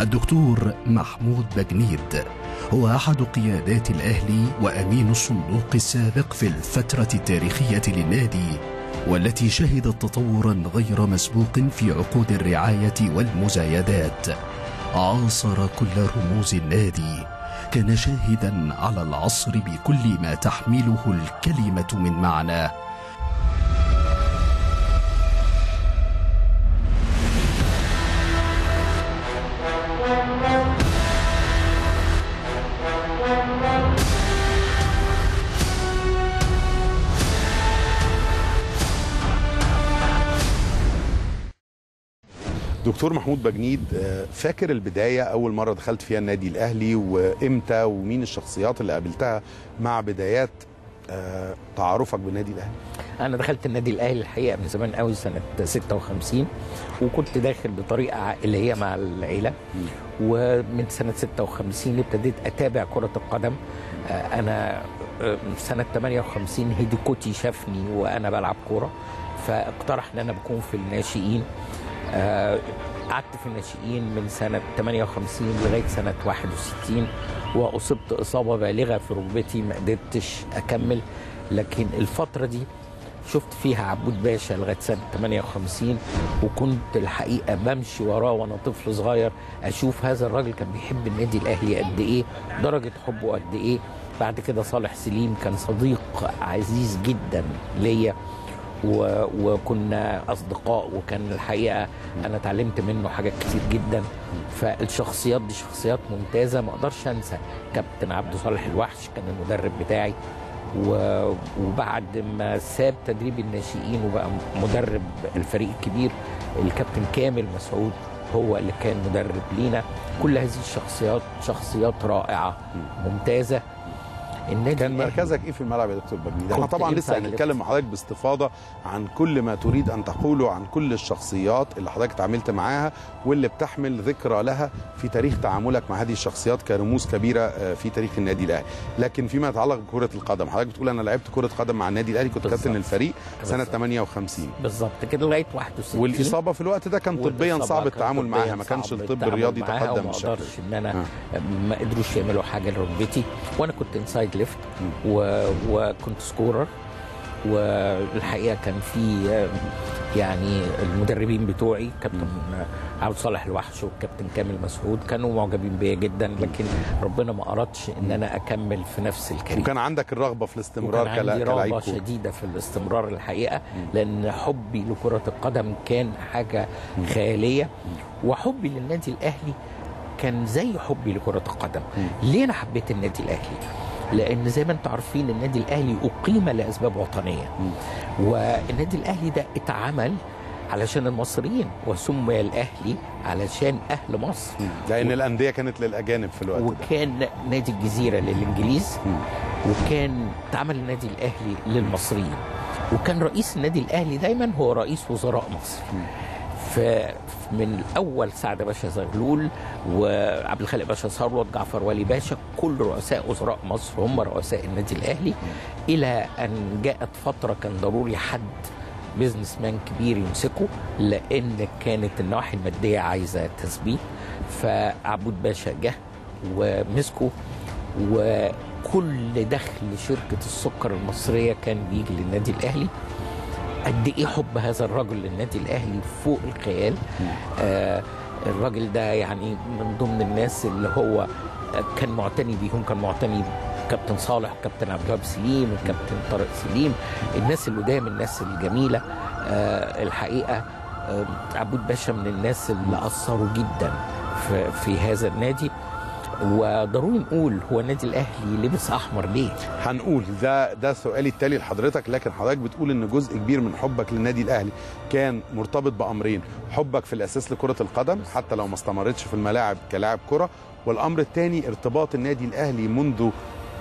الدكتور محمود بجنيد هو أحد قيادات الأهلي وأمين الصندوق السابق في الفترة التاريخية للنادي والتي شهدت تطورا غير مسبوق في عقود الرعاية والمزايدات. عاصر كل رموز النادي كان شاهدا على العصر بكل ما تحمله الكلمة من معنى. دكتور محمود بجنيد فاكر البداية أول مرة دخلت فيها النادي الأهلي وإمتى ومين الشخصيات اللي قابلتها مع بدايات تعارفك بالنادي الأهلي؟ أنا دخلت النادي الأهلي الحقيقة من زمان قوي سنة 56 وكنت داخل بطريقة عائلية مع العيلة ومن سنة 56 ابتديت أتابع كرة القدم. أنا سنة 58 هيدي كوتي شافني وأنا بلعب كورة فاقترح إن أنا بكون في الناشئين. قعدت في الناشئين من سنة 58 لغاية سنة 61 وأصبت إصابة بالغة في ركبتي ما قدرتش أكمل. لكن الفترة دي شفت فيها عبود باشا لغاية سنة 58 وكنت الحقيقة بمشي وراه وأنا طفل صغير أشوف هذا الراجل كان بيحب النادي الأهلي قد إيه درجة حبه قد إيه. بعد كده صالح سليم كان صديق عزيز جدا ليا. و... وكنا أصدقاء وكان الحقيقة أنا اتعلمت منه حاجات كتير جدا. فالشخصيات دي شخصيات ممتازة ما أقدرش أنسى. كابتن عبد صالح الوحش كان المدرب بتاعي. وبعد ما ساب تدريب الناشئين وبقى مدرب الفريق الكبير الكابتن كامل مسعود هو اللي كان مدرب لينا. كل هذه الشخصيات شخصيات رائعة ممتازة. النادي كان مركزك إيه في الملعب يا دكتور بجنيد؟ إحنا طبعا لسه هنتكلم مع حضرتك باستفاضة عن كل ما تريد أن تقوله عن كل الشخصيات اللي حضرتك اتعاملت معاها واللي بتحمل ذكرى لها في تاريخ تعاملك مع هذه الشخصيات كرموز كبيرة في تاريخ النادي الأهلي، لكن فيما يتعلق بكرة القدم، حضرتك بتقول أنا لعبت كرة قدم مع النادي الأهلي كنت كابتن الفريق سنة 58 بالظبط. كده لغايه 61 والإصابة في الوقت ده كان طبيا صعب التعامل معاها ما كانش الطب الرياضي تقدم ما أقدرش إن أنا آه. ما قدروش يعملوا حاجة لركبتي وأنا كنت inside left و... وكنت scorer والحقيقة كان في يعني المدربين بتوعي كابتن عبد صالح الوحش والكابتن كامل مسعود. كانوا معجبين بيا جدا لكن ربنا ما أرادش إن أنا أكمل في نفس ال career. وكان عندك الرغبة في الاستمرار وكان عندي رغبة شديدة في الاستمرار الحقيقة لأن حبي لكرة القدم كان حاجة خيالية. وحبي للنادي الأهلي كان زي حبي لكرة القدم. ليه أنا حبيت النادي الأهلي؟ لأن زي ما أنتم عارفين النادي الأهلي أقيم لأسباب وطنية. والنادي الأهلي ده اتعمل علشان المصريين وسمي الأهلي علشان أهل مصر لأن و... الأندية كانت للأجانب في الوقت وكان ده. نادي الجزيرة للإنجليز م. وكان اتعمل النادي الأهلي للمصريين وكان رئيس النادي الأهلي دايما هو رئيس وزراء مصر م. من الأول سعد باشا زغلول وعبد الخالق باشا ثروت جعفر والي باشا كل رؤساء وزراء مصر هم رؤساء النادي الأهلي إلى أن جاءت فترة كان ضروري حد businessman كبير يمسكه لأن كانت النواحي المادية عايزة تثبيت فعبود باشا جه ومسكه وكل دخل شركة السكر المصرية كان بيجي للنادي الأهلي. قد إيه حب هذا الرجل للنادي الأهلي فوق الخيال. آه الراجل ده يعني من ضمن الناس اللي هو كان معتني بيهم كان معتني كابتن صالح كابتن عبد الوهاب سليم الكابتن طارق سليم الناس اللي قدام الناس الجميلة آه الحقيقة آه عبود باشا من الناس اللي أثروا جدا في, في هذا النادي وضروري نقول هو النادي الأهلي لبس أحمر ليه؟ هنقول ده ده سؤالي التالي لحضرتك لكن حضرتك بتقول إن جزء كبير من حبك للنادي الأهلي كان مرتبط بأمرين حبك في الأساس لكرة القدم حتى لو ما استمرتش في الملاعب كلاعب كرة والأمر الثاني ارتباط النادي الأهلي منذ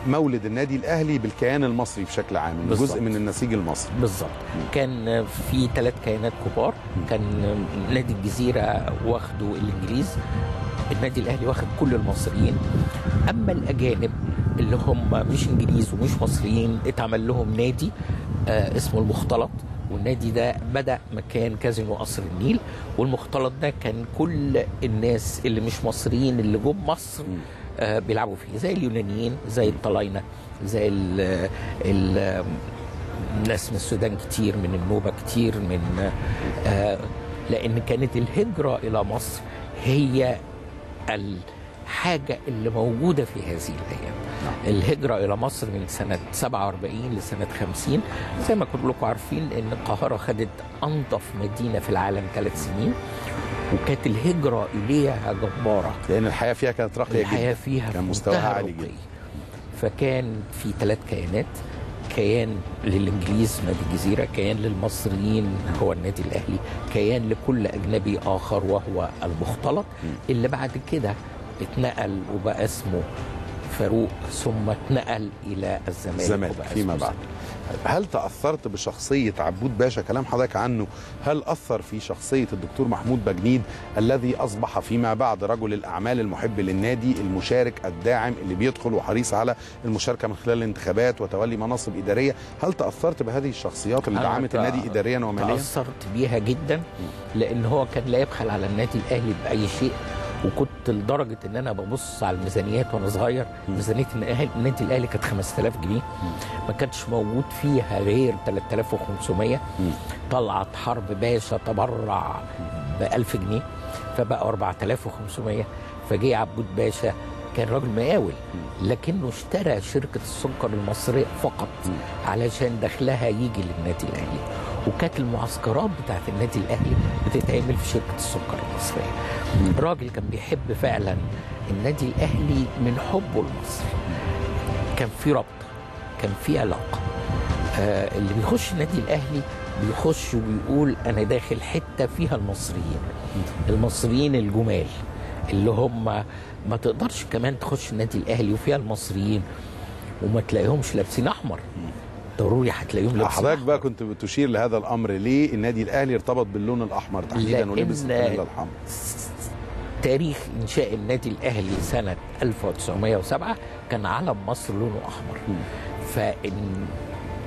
مولد النادي الأهلي بالكيان المصري بشكل عام بالزبط. جزء من النسيج المصري. بالظبط. كان في ثلاث كيانات كبار. كان نادي الجزيرة واخده الإنجليز النادي الأهلي واخد كل المصريين. أما الأجانب اللي هم مش إنجليز ومش مصريين اتعمل لهم نادي آه اسمه المختلط. والنادي ده بدأ مكان كازينو قصر النيل. والمختلط ده كان كل الناس اللي مش مصريين اللي جم مصر بيلعبوا فيه زي اليونانيين زي الطلاينة زي ال ال ناس من السودان كتير من النوبة كتير من آه لأن كانت الهجرة إلى مصر هي الحاجة اللي موجودة في هذه الأيام. الهجرة إلى مصر من سنة 47 لسنة 50 زي ما كلكم عارفين إن القاهرة خدت أنظف مدينة في العالم ثلاث سنين وكانت الهجرة إليها جبارة. لأن الحياة فيها كانت راقية الحياة جدا فيها كان مستواها عالي. جدا. فكان في ثلاث كيانات كيان للإنجليز نادي الجزيرة كيان للمصريين هو النادي الأهلي كيان لكل أجنبي آخر وهو المختلط. اللي بعد كده اتنقل وبقى اسمه فاروق ثم اتنقل إلى الزمالك الزمالك فيما بعد. هل تأثرت بشخصية عبود باشا؟ كلام حضرتك عنه. هل أثر في شخصية الدكتور محمود بجنيد الذي أصبح فيما بعد رجل الأعمال المحب للنادي المشارك الداعم اللي بيدخل وحريص على المشاركة من خلال الانتخابات وتولي مناصب إدارية؟ هل تأثرت بهذه الشخصيات اللي دعمت النادي إداريا وماليا؟ تأثرت بيها جدا لأن هو كان لا يبخل على النادي الأهلي بأي شيء. وكنت لدرجة إن أنا ببص على الميزانيات وأنا صغير ميزانية الأهلي- النادي الأهلي كانت 5000 جنيه. ما كانش موجود فيها غير 3500 طلعت حرب باشا تبرع ب 1000 جنيه فبقى 4500 فجه عبود باشا كان راجل مقاول لكنه اشترى شركة السكر المصرية فقط علشان دخلها يجي للنادي الأهلي. وكانت المعسكرات بتاعت النادي الأهلي بتتعمل في شركة السكر المصرية. راجل كان بيحب فعلا النادي الأهلي من حبه لمصر. كان في ربط كان في علاقة. آه اللي بيخش النادي الأهلي بيخش وبيقول أنا داخل حتة فيها المصريين. المصريين الجمال اللي هم ما تقدرش كمان تخش النادي الأهلي وفيها المصريين وما تلاقيهمش لابسين أحمر. ضروري هتلاقيهم لابسين حضرتك بقى. كنت بتشير لهذا الأمر ليه؟ النادي الأهلي ارتبط باللون الأحمر تحديدا ولبس الفانيلا الحمراء تاريخ إنشاء النادي الأهلي سنة 1907 كان علم مصر لونه أحمر. فإن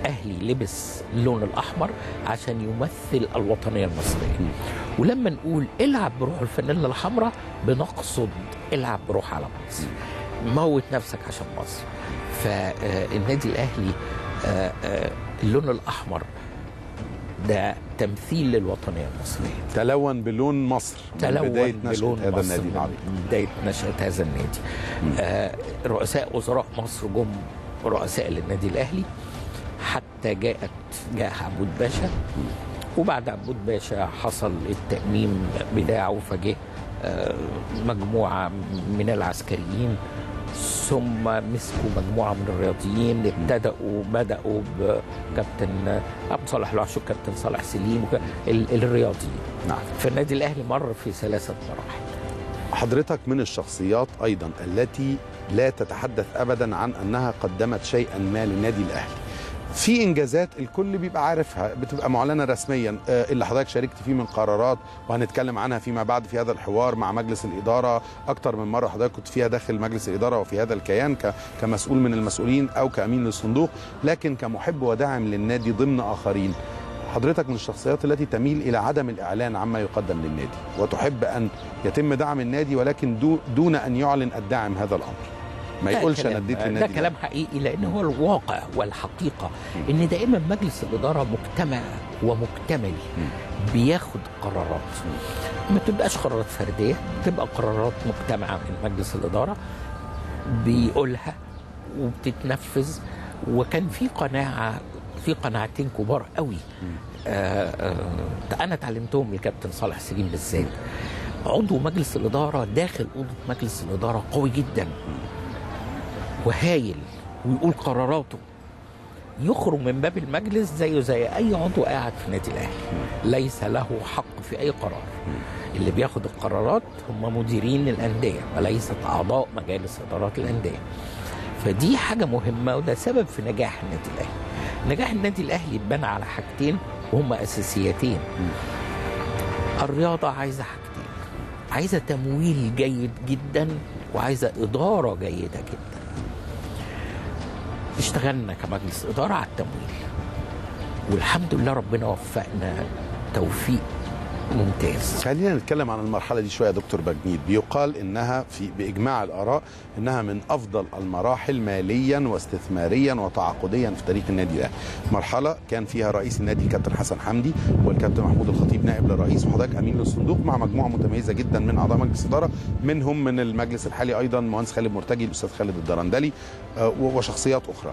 أهلي لبس اللون الأحمر عشان يمثل الوطنية المصرية. ولما نقول العب بروح الفانيلا الحمراء بنقصد العب بروح على مصر. موت نفسك عشان مصر. فالنادي الأهلي آه، آه، اللون الأحمر ده تمثيل للوطنية المصرية. تلون بلون مصر تلون بداية نشأة بلون هذا مصر النادي بداية نشأة هذا النادي. آه رؤساء وزراء مصر جم رؤساء للنادي الأهلي. حتى جاءت جاء عبود باشا. وبعد عبود باشا حصل التأميم بتاعه فجه آه مجموعة من العسكريين ثم مسكوا مجموعة من الرياضيين ابتدأوا بدأوا بكابتن عبد صالح العشو كابتن صالح سليم الرياضيين. نعم. فالنادي الأهلي مر في ثلاثة مراحل. حضرتك من الشخصيات أيضا التي لا تتحدث ابدا عن أنها قدمت شيئا ما للنادي الأهلي. في إنجازات الكل بيبقى عارفها بتبقى معلنة رسميا. آه، اللي حضرتك شاركت فيه من قرارات وهنتكلم عنها فيما بعد في هذا الحوار مع مجلس الإدارة. أكتر من مرة حضرتك كنت فيها داخل مجلس الإدارة وفي هذا الكيان كمسؤول من المسؤولين أو كأمين للصندوق لكن كمحب وداعم للنادي ضمن آخرين. حضرتك من الشخصيات التي تميل إلى عدم الإعلان عما يقدم للنادي وتحب أن يتم دعم النادي ولكن دو دون أن يعلن الداعم هذا الأمر. ما ده يقولش أنا اديت ده للنادي. كلام حقيقي لأن هو الواقع والحقيقة. إن دائما مجلس الإدارة مجتمع ومكتمل بياخد قرارات. ما تبقاش قرارات فردية بتبقى قرارات مجتمعة من مجلس الإدارة بيقولها وبتتنفذ. وكان في قناعة في قناعتين كبار قوي. آه آه أنا اتعلمتهم من الكابتن صالح سليم بالذات. عضو مجلس الإدارة داخل أوضة مجلس الإدارة قوي جدا. وهايل ويقول قراراته. يخرج من باب المجلس زيه زي أي عضو قاعد في النادي الأهلي. ليس له حق في أي قرار. اللي بياخد القرارات هم مديرين الأندية وليست أعضاء مجالس إدارات الأندية. فدي حاجة مهمة وده سبب في نجاح النادي الأهلي. نجاح النادي الأهلي اتبنى على حاجتين وهما أساسيتين. الرياضة عايزة حاجتين. عايزة تمويل جيد جدا وعايزة إدارة جيدة جدا. اشتغلنا كمجلس إدارة على التمويل. والحمد لله ربنا وفقنا توفيق. ممتاز. خلينا نتكلم عن المرحلة دي شوية يا دكتور بجنيد. بيقال إنها في بإجماع الآراء إنها من أفضل المراحل ماليا واستثماريا وتعاقديا في تاريخ النادي الأهلي. مرحلة كان فيها رئيس النادي الكابتن حسن حمدي والكابتن محمود الخطيب نائب للرئيس وحضرتك أمين للصندوق مع مجموعة متميزة جدا من أعضاء مجلس الإدارة منهم من المجلس الحالي أيضا المهندس خالد مرتجي الأستاذ خالد الدرندلي آه، وشخصيات أخرى.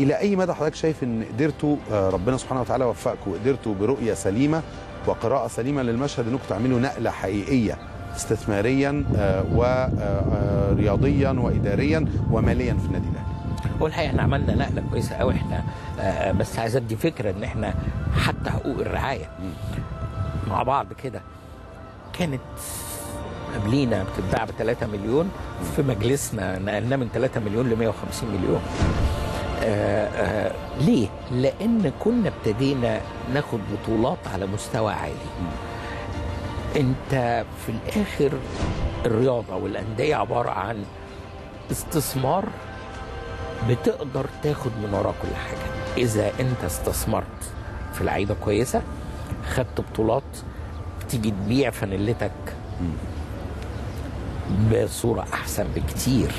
إلى أي مدى حضرتك شايف إن قدرتوا آه، ربنا سبحانه وتعالى وفقكم وقدرتوا برؤية سليمة وقراءة سليمة للمشهد انكم تعملوا نقلة حقيقية استثماريا ورياضيا واداريا وماليا في النادي الأهلي. هو الحقيقة إحنا عملنا نقلة كويسة قوي إحنا آه، بس عايز أدي فكرة إن إحنا حتى حقوق الرعاية مع بعض كده كانت قبلينا بتتباع ب 3 مليون في مجلسنا نقلناه من 3 مليون ل 150 مليون. آه آه ليه؟ لأن كنا ابتدينا ناخد بطولات على مستوى عالي. أنت في الآخر الرياضة والأندية عبارة عن استثمار بتقدر تاخد من وراه كل حاجة. إذا أنت استثمرت في لعيبة كويسة خدت بطولات تيجي تبيع فانيلتك بصورة أحسن بكتير.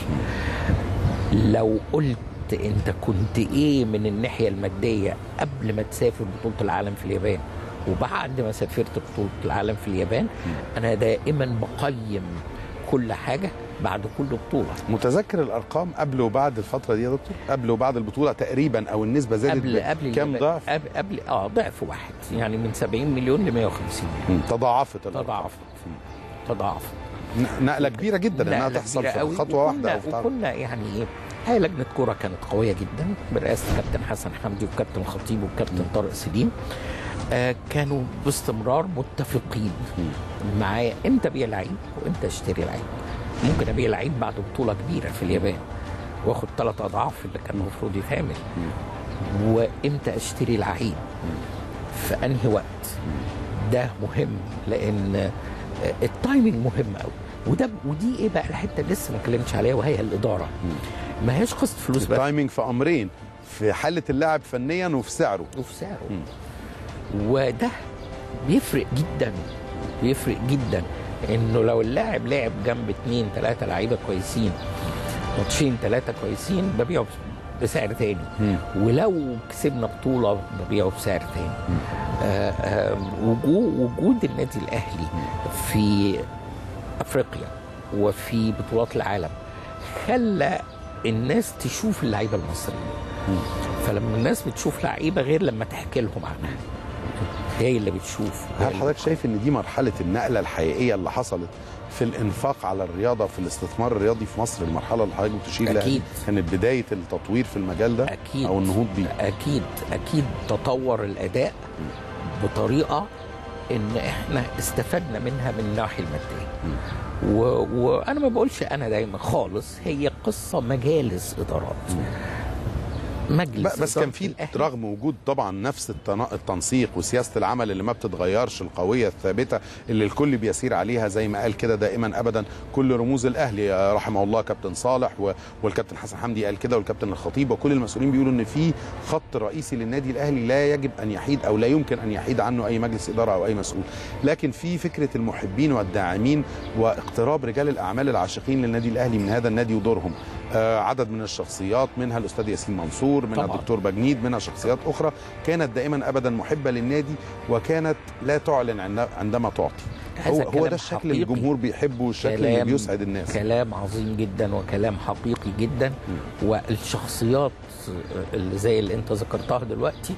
لو قلت انت كنت إيه من الناحية المادية قبل ما تسافر بطولة العالم في اليابان؟ وبعد ما سافرت بطولة العالم في اليابان أنا دائما بقيم كل حاجة بعد كل بطولة. متذكر الأرقام قبل وبعد الفترة دي يا دكتور؟ قبل وبعد البطولة تقريبا أو النسبة زادت قبل قبل كام ضعف قبل, قبل آه ضعف واحد. يعني من 70 مليون ل 150 مليون. تضاعفت. تضاعفت. تضاعفت. نقلة كبيرة جدا إنها تحصل في. خطوة واحدة. وكنا يعني إيه هي لجنة كورة كانت قوية جدا برئاسة الكابتن حسن حمدي والكابتن خطيب والكابتن طارق سليم. آه كانوا باستمرار متفقين. معايا إمتى أبيع لعيب وإمتى أشتري لعيب؟ ممكن أبيع لعيب بعد بطولة كبيرة في اليابان وآخد ثلاث أضعاف اللي كان المفروض يتعمل. وإمتى أشتري لعيب؟ في أنهي وقت؟ ده مهم لأن آه، التايمنج مهم قوي وده ودي إيه بقى الحتة اللي لسه ما اتكلمتش عليها وهي الإدارة. ما هيش قصه فلوس بس. التايمينج في أمرين في حالة اللاعب فنيا وفي سعره. وفي سعره. وده بيفرق جدا بيفرق جدا إنه لو اللاعب لعب جنب اتنين تلاتة لعيبة كويسين ماتشين تلاتة كويسين ببيعه بسعر تاني. ولو كسبنا بطولة ببيعه بسعر تاني. آه آه وجود وجود النادي الأهلي في أفريقيا وفي بطولات العالم خلى الناس تشوف اللعيبة المصريين. فلما الناس بتشوف لعيبة غير لما تحكي لهم عنها. هي اللي بتشوف. هل حضرتك شايف إن دي مرحلة النقلة الحقيقية اللي حصلت في الإنفاق على الرياضة في الاستثمار الرياضي في مصر المرحلة اللي حضرتك بتشير لها. كانت بداية التطوير في المجال ده أكيد. أو النهوض بيه؟ أكيد. أكيد تطور الأداء بطريقة إن إحنا استفدنا منها من الناحية المادية. وأنا ما بقولش أنا دايما خالص هي قصة مجالس إدارات. مجلس. بس كان في رغم وجود طبعا نفس التنسيق وسياسة العمل اللي ما بتتغيرش القوية الثابتة اللي الكل بيسير عليها زي ما قال كده دائما ابدا كل رموز الاهلي رحمه الله كابتن صالح والكابتن حسن حمدي قال كده والكابتن الخطيب وكل المسؤولين بيقولوا إن في خط رئيسي للنادي الأهلي لا يجب أن يحيد أو لا يمكن أن يحيد عنه أي مجلس إدارة أو أي مسؤول. لكن في فكرة المحبين والداعمين واقتراب رجال الأعمال العاشقين للنادي الأهلي من هذا النادي ودورهم. عدد من الشخصيات منها الأستاذ ياسين منصور منها طبعاً. الدكتور بجنيد منها شخصيات أخرى كانت دائما ابدا محبة للنادي وكانت لا تعلن عند- عندما تعطي. هو هو ده الشكل. اللي الجمهور بيحبه والشكل اللي بيسعد الناس. كلام عظيم جدا وكلام حقيقي جدا. والشخصيات اللي زي اللي أنت ذكرتها دلوقتي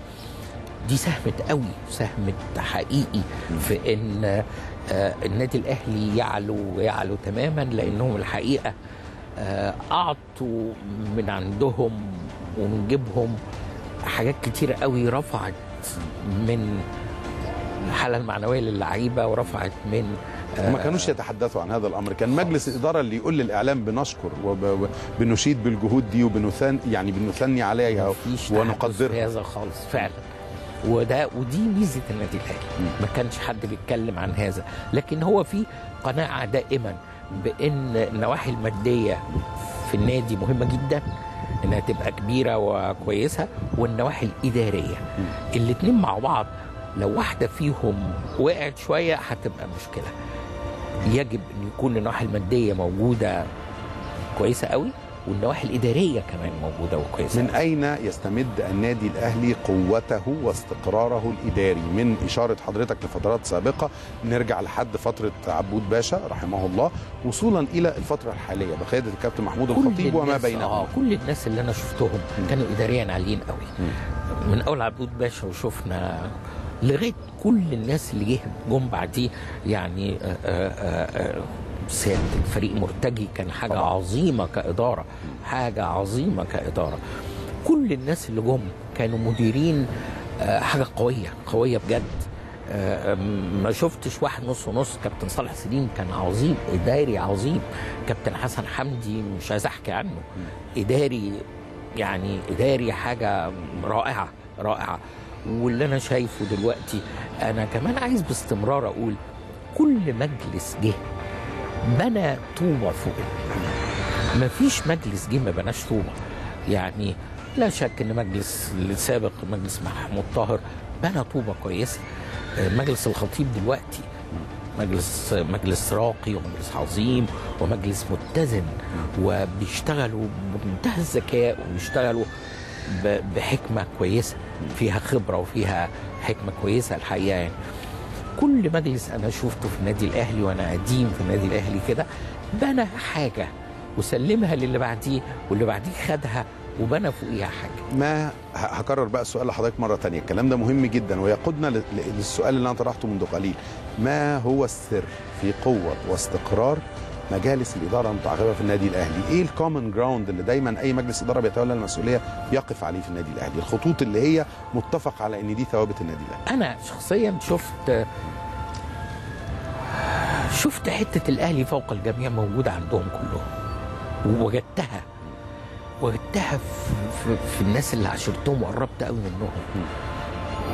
دي ساهمت قوي ساهمت حقيقي في إن آه، النادي الأهلي يعلو ويعلو تماما لأنهم الحقيقة آه، أعطوا من عندهم ومن جيبهم حاجات كتيره قوي رفعت من الحالة المعنوية للعيبة ورفعت من آه، وما كانوش يتحدثوا عن هذا الأمر. كان مجلس الاداره اللي يقول للإعلام بنشكر وبنشيد بالجهود دي وبنثني يعني بنثني عليها ونقدرها. هذا خالص فعلا. وده ودي ميزة النادي الاهلي ما كانش حد بيتكلم عن هذا. لكن هو في قناعة دائما بإن النواحي المادية في النادي مهمة جدا إنها تبقى كبيرة وكويسة والنواحي الإدارية. الاثنين مع بعض لو واحدة فيهم وقعت شوية هتبقى مشكلة. يجب إن يكون النواحي المادية موجودة كويسة قوي. والنواحي الإدارية كمان موجودة وكويسة. من أين يستمد النادي الأهلي قوته واستقراره الإداري؟ من إشارة حضرتك لفترات سابقة نرجع لحد فترة عبود باشا رحمه الله وصولا إلى الفترة الحالية. بقيادة الكابتن محمود الخطيب وما بينهم آه كل الناس اللي أنا شفتهم كانوا اداريا عاليين قوي. من أول عبود باشا وشفنا لغاية كل الناس اللي جه جم بعديه يعني آآ آآ سيادة الفريق مرتجي كان حاجة طبعا. عظيمة كإدارة حاجة عظيمة كإدارة. كل الناس اللي جم كانوا مديرين حاجة قوية قوية بجد. ما شفتش واحد نص ونص. كابتن صالح سليم كان عظيم إداري عظيم. كابتن حسن حمدي مش عايز أحكي عنه. إداري يعني إداري حاجة رائعة رائعة. واللي أنا شايفه دلوقتي أنا كمان عايز باستمرار أقول كل مجلس جه بنى طوبة فوق. ما فيش مجلس جه ما بناش طوبة. يعني لا شك إن مجلس السابق مجلس محمود طاهر بنى طوبة كويسة. مجلس الخطيب دلوقتي مجلس مجلس راقي ومجلس عظيم ومجلس متزن وبيشتغلوا بمنتهى الذكاء وبيشتغلوا بحكمة كويسة. فيها خبرة وفيها حكمة كويسة الحقيقة يعني. كل مجلس أنا شفته في النادي الأهلي وأنا قديم في النادي الأهلي كده بنى حاجة وسلمها للي بعديه واللي بعديه خدها وبنى فوقيها حاجة. ما هكرر بقى السؤال لحضرتك مرة تانية الكلام ده مهم جدا ويقودنا للسؤال اللي أنا طرحته منذ قليل. ما هو السر في قوة واستقرار مجالس الإدارة المتعاقبة في النادي الأهلي. إيه ال common ground اللي دايما أي مجلس إدارة بيتولى المسؤولية يقف عليه في النادي الأهلي؟ الخطوط اللي هي متفق على إن دي ثوابت النادي الأهلي. أنا شخصيا شفت شفت حتة الأهلي فوق الجميع موجودة عندهم كلهم. ووجدتها وجدتها في, في, في الناس اللي عاشرتهم وقربت قوي منهم.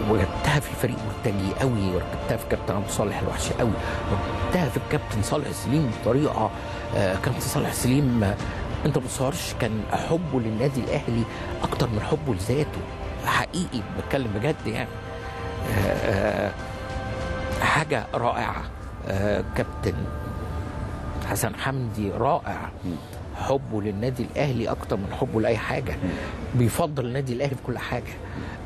وجدتها في الفريق مرتجي قوي وركبتها في كابتن عبد صالح الوحشي قوي وركبتها في الكابتن صالح سليم بطريقة آه كابتن صالح سليم آه انت ما بتصورش كان حبه للنادي الأهلي أكتر من حبه لذاته حقيقي بتكلم بجد يعني. آه حاجة رائعة. كابتن حسن حمدي رائع. حبه للنادي الأهلي أكتر من حبه لأي حاجة. بيفضل النادي الأهلي في كل حاجة.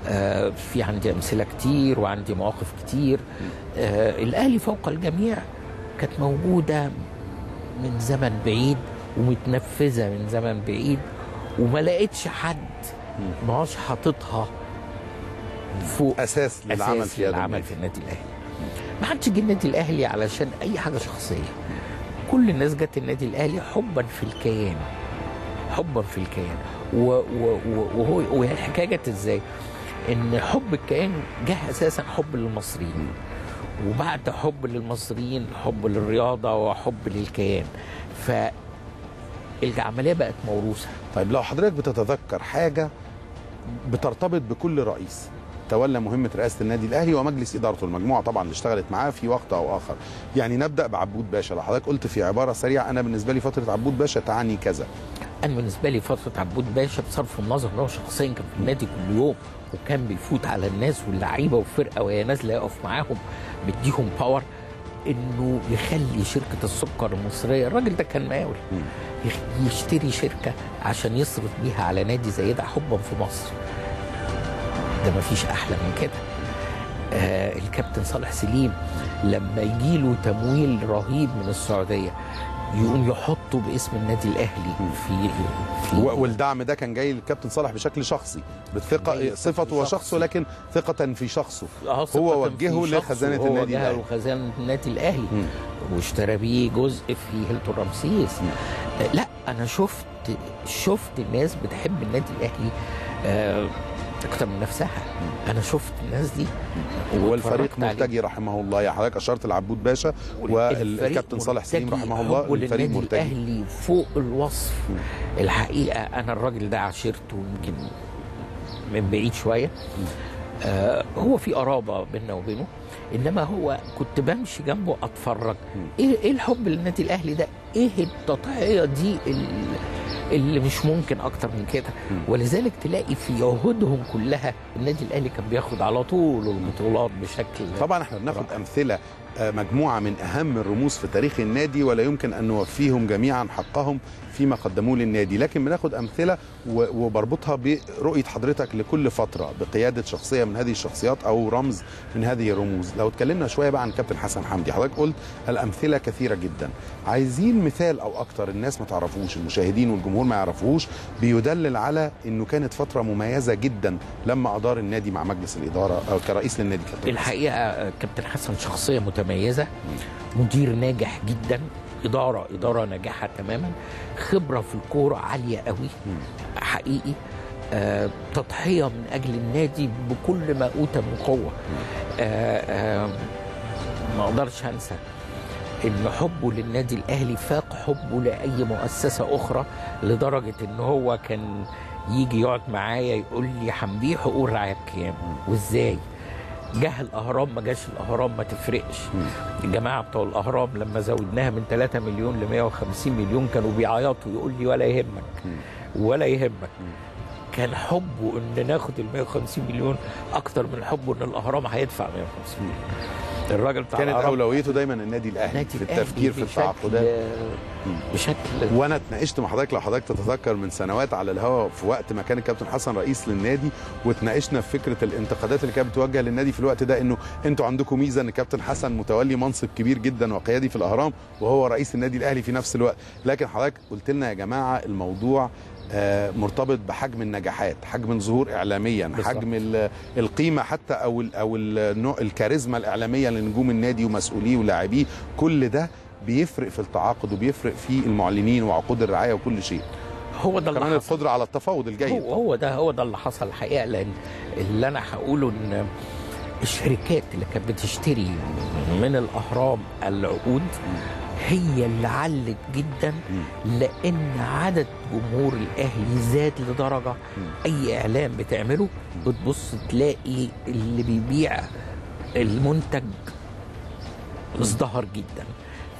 آه في عندي أمثلة كتير وعندي مواقف كتير. آه الأهلي فوق الجميع كانت موجودة من زمن بعيد ومتنفذة من زمن بعيد وما لقيتش حد ماش حاططها فوق أساس للعمل أساس في للعمل في النادي الأهلي. ما حدش جه النادي الأهلي علشان أي حاجة شخصية. كل الناس جت النادي الأهلي حبا في الكيان حبا في الكيان. وهو وهي الحكاية جت إزاي؟ إن حب الكيان جه أساسا حب للمصريين. وبعد حب للمصريين حب للرياضة وحب للكيان. ف العملية بقت موروثة. طيب لو حضرتك بتتذكر حاجة بترتبط بكل رئيس تولى مهمة رئاسة النادي الأهلي ومجلس إدارته المجموعة طبعا اللي اشتغلت معاه في وقت أو آخر. يعني نبدأ بعبود باشا. لو حضرتك قلت في عبارة سريعة أنا بالنسبة لي فترة عبود باشا تعني كذا. أنا بالنسبة لي فترة عبود باشا بصرف النظر إن هو شخصيا كان في النادي كل يوم وكان بيفوت على الناس واللعيبة والفرقة وهي نازلة يقف معاهم مديهم باور إنه يخلي شركة السكر المصرية الراجل ده كان مقاول يشتري شركة عشان يصرف بيها على نادي زي ده حبا في مصر. ده ما فيش أحلى من كده. آه الكابتن صالح سليم لما يجي له تمويل رهيب من السعودية يقوم يحطه باسم النادي الأهلي في, في والدعم ده كان جاي للكابتن صالح بشكل شخصي بالثقه صفته وشخصه لكن ثقة في شخصه. هو وجهه لخزانة النادي الأهلي. وخزانه النادي الأهلي. واشترى بيه جزء في هيلتون رمسيس. لا أنا شفت شفت الناس بتحب النادي الأهلي. آه أكتر من نفسها. أنا شفت الناس دي. والفريق مرتجي رحمه الله. يا حضرتك أشرت العبود باشا والكابتن صالح سليم رحمه الله الفريق مرتجي. الأهلي فوق الوصف. الحقيقة أنا الراجل ده عاشرته يمكن من بعيد شوية. آه هو في قرابة بيننا وبينه. إنما هو كنت بمشي جنبه أتفرج. إيه إيه الحب للنادي الأهلي ده؟ إيه التضحية دي اللي مش ممكن أكتر من كده؟ ولذلك تلاقي في عهودهم كلها النادي الاهلي كان بياخد على طول البطولات بشكل طبعا إحنا بناخد أمثلة آه، مجموعة من أهم الرموز في تاريخ النادي ولا يمكن أن نوفيهم جميعا حقهم فيما قدموه للنادي. لكن بناخد أمثلة وبربطها برؤية حضرتك لكل فترة بقيادة شخصية من هذه الشخصيات أو رمز من هذه الرموز. لو اتكلمنا شوية بقى عن كابتن حسن حمدي حضرتك قلت الأمثلة كثيرة جدا. عايزين مثال أو أكتر الناس ما تعرفوش المشاهدين والجمهور ما يعرفوش بيدلل على إنه كانت فترة مميزة جدا لما أدار النادي مع مجلس الإدارة أو كرئيس للنادي كابتن. الحقيقة كابتن حسن شخصية متميزة مدير ناجح جدا إدارة إدارة ناجحة تماما خبرة في الكورة عالية قوي حقيقي آه، تضحية من أجل النادي بكل ما أوتى من قوة آه، آه، ما أقدرش أنسى إن حبه للنادي الأهلي فاق حبه لأي مؤسسة أخرى لدرجة إن هو كان يجي يقعد معايا يقول لي حمدي حقوق الرعايه بكام وإزاي؟ جه الأهرام ما جاش الأهرام ما تفرقش. الجماعه بتوع الأهرام لما زودناها من 3 مليون ل 150 مليون كانوا بيعيطوا يقول لي ولا يهمك. ولا يهمك. كان حبه إن ناخد ال 150 مليون أكتر من حبه إن الأهرام هيدفع 150 مليون. الراجل بتاع كانت أولويته دايما النادي الأهلي النادي في التفكير في التعاقدات. بشكل وأنا اتناقشت مع حضرتك لو حضرتك تتذكر من سنوات على الهواء في وقت ما كان الكابتن حسن رئيس للنادي واتناقشنا في فكرة الانتقادات اللي كانت بتوجه للنادي في الوقت ده إنه أنتوا عندكم ميزة إن الكابتن حسن متولي منصب كبير جدا وقيادي في الأهرام وهو رئيس النادي الأهلي في نفس الوقت. لكن حضرتك قلت لنا يا جماعة الموضوع مرتبط بحجم النجاحات حجم الظهور اعلاميا بالظبط. حجم ال- القيمة حتى أو ال أو النوع الكاريزما الإعلامية لنجوم النادي ومسؤوليه ولاعبيه. كل ده بيفرق في التعاقد وبيفرق في المعلنين وعقود الرعاية وكل شيء. هو ده اللي كمان حصل. القدرة على التفاوض الجيد. هو هو ده هو ده اللي حصل الحقيقة لأن اللي أنا هقوله إن الشركات اللي كانت بتشتري من الأهرام العقود هي اللي علت جدا لأن عدد جمهور الأهلي زاد لدرجة أي اعلان بتعمله بتبص تلاقي اللي بيبيع المنتج ازدهر جدا.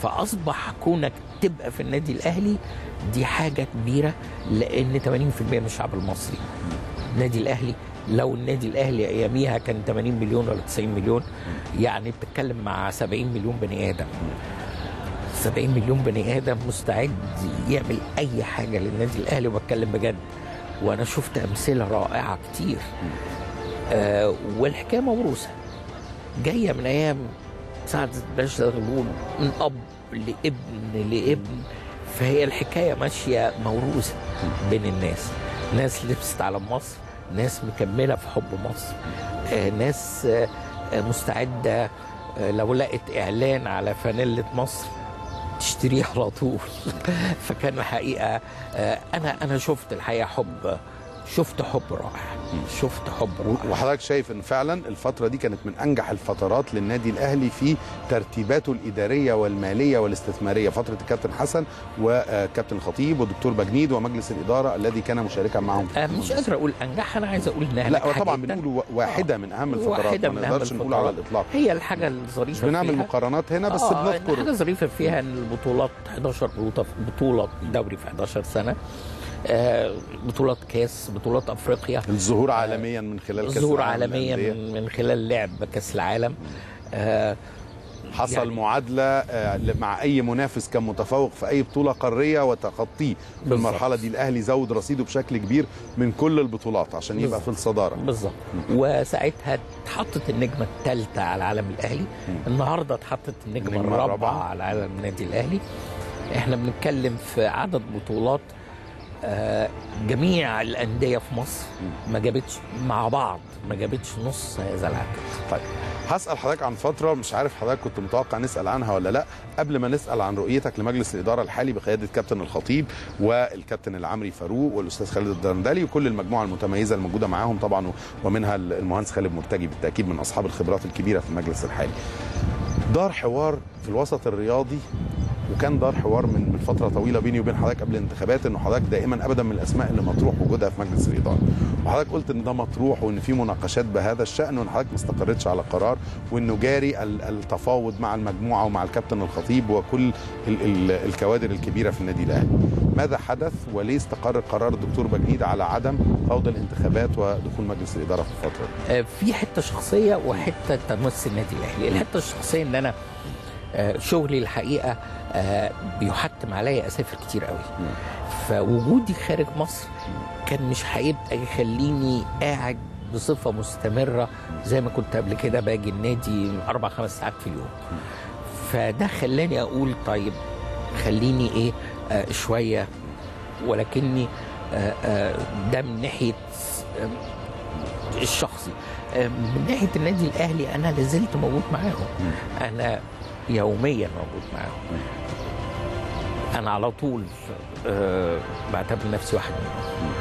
فأصبح كونك تبقى في النادي الأهلي دي حاجة كبيرة لأن 80% من الشعب المصري. النادي الأهلي لو النادي الأهلي اياميها كان 80 مليون ولا 90 مليون يعني بتتكلم مع 70 مليون بني آدم. 70 مليون بني آدم مستعد يعمل أي حاجة للنادي الأهلي وبتكلم بجد. وأنا شفت أمثلة رائعة كتير. آه والحكاية موروثة. جاية من أيام سعد باشا غلول من أب لابن لابن. فهي الحكاية ماشية موروثة بين الناس. ناس لبست على مصر ناس مكملة في حب مصر. آه ناس آه مستعدة آه لو لقت إعلان على فانيلة مصر تشتريه على طول. فكان الحقيقة آه، أنا أنا شفت الحقيقة حب. شفت حب رائع. شفت حب رائع. وحضرتك شايف إن فعلا الفترة دي كانت من أنجح الفترات للنادي الأهلي في ترتيباته الإدارية والمالية والاستثمارية. فترة الكابتن حسن وكابتن الخطيب والدكتور بجنيد ومجلس الإدارة الذي كان مشاركا معهم في آه، مش قادر أقول أنجح أنا عايز أقول إنها لا طبعا. بنقول واحدة من أهم الفترات. واحدة ما نقدرش نقول على. الإطلاق. هي الحاجة الظريفة بنعمل مقارنات هنا بس آه، بنذكر. الحاجة الظريفة فيها إن البطولات 11 بطولة بطولة دوري في 11 سنة. بطولات كاس بطولات أفريقيا. الظهور عالميا من خلال كاس ظهور العالم عالميا. من, خلال لعب كاس العالم. آه، حصل يعني- معادلة آه، مع أي منافس كان متفوق في أي بطولة قارية وتخطيه في. المرحلة دي. الأهلي زود رصيده بشكل كبير من كل البطولات عشان يبقى. في الصدارة. بالظبط. وساعتها اتحطت النجمة الثالثة على العالم الأهلي. النهارده اتحطت النجمة النجمة الرابعة الرابعة. على العالم النادي الأهلي. إحنا بنتكلم في عدد بطولات آه، جميع الأندية في مصر ما جابتش مع بعض ما جابتش نص هذا العدد. طيب هسأل حضرتك عن فترة مش عارف حضرتك كنت متوقع نسأل عنها ولا لأ قبل ما نسأل عن رؤيتك لمجلس الإدارة الحالي بقيادة كابتن الخطيب والكابتن العمري فاروق والأستاذ خالد الدرندلي وكل المجموعة المتميزة الموجودة معاهم طبعا ومنها المهندس خالد مرتجي بالتأكيد من أصحاب الخبرات الكبيرة في المجلس الحالي. دار حوار في الوسط الرياضي وكان دار حوار من فترة طويلة بيني وبين حضرتك قبل الانتخابات إنه حضرتك دائما ابدا من الأسماء اللي مطروح وجودها في مجلس الإدارة. وحضرتك قلت إن ده مطروح وإن في مناقشات بهذا الشأن وإن حضرتك ما استقرتش على قرار وإنه جاري ال- التفاوض مع المجموعة ومع الكابتن الخطيب وكل ال ال الكوادر الكبيرة في النادي الأهلي. ماذا حدث وليه استقر قرار الدكتور بجنيد على عدم خوض الانتخابات ودخول مجلس الإدارة في الفترة آه، في حتة شخصية وحتة تمس النادي الأهلي. الحتة الشخصية إن أنا آه، شغلي الحقيقة آه، بيحتم عليا أسافر كتير قوي. فوجودي خارج مصر كان مش هيبقى يخليني قاعد بصفة مستمرة زي ما كنت قبل كده باجي النادي أربع خمس ساعات في اليوم. فده خلاني أقول طيب خليني إيه آه شوية ولكني آه آه ده من ناحية آه الشخصي. آه من ناحية النادي الأهلي أنا لازلت موجود معاهم. أنا يوميا موجود معاهم. أنا على طول آه بعتبر نفسي واحد منهم.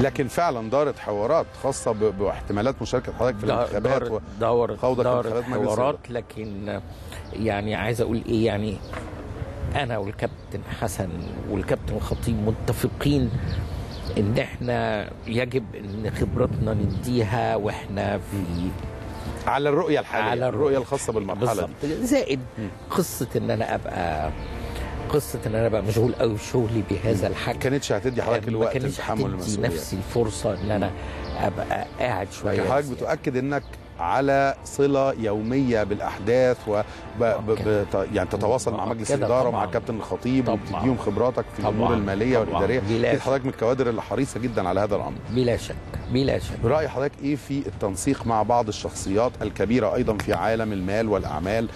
لكن فعلا دارت حوارات خاصة باحتمالات مشاركة حضرتك في الانتخابات. دارت دارت دارت حوارات لكن يعني عايز أقول إيه يعني أنا والكابتن حسن والكابتن الخطيب متفقين إن إحنا يجب إن خبرتنا نديها وإحنا في على الرؤية الحالية على الرؤية. الخاصة بالمرحلة بالظبط. دي زائد قصة إن أنا أبقى قصة إن أنا ابقى مشغول قوي في شغلي بهذا الحجم كانتش هتدي حضرتك ما الوقت كانتش لتحمل هتدي المسؤولية نفسي الفرصة إن أنا أبقى قاعد شوية لكن حضرتك. بتؤكد إنك على صلة يومية بالأحداث و ب... ب... ب... يعني تتواصل مع. مجلس الإدارة ومع. الكابتن الخطيب. وبتديهم خبراتك في الأمور. المالية طبعاً. والإدارية بلا أكيد. حضرتك من الكوادر اللي حريصة جدا على هذا الأمر بلا شك بلا شك برأي حضرتك إيه في التنسيق مع بعض الشخصيات الكبيرة أيضا في عالم المال والأعمال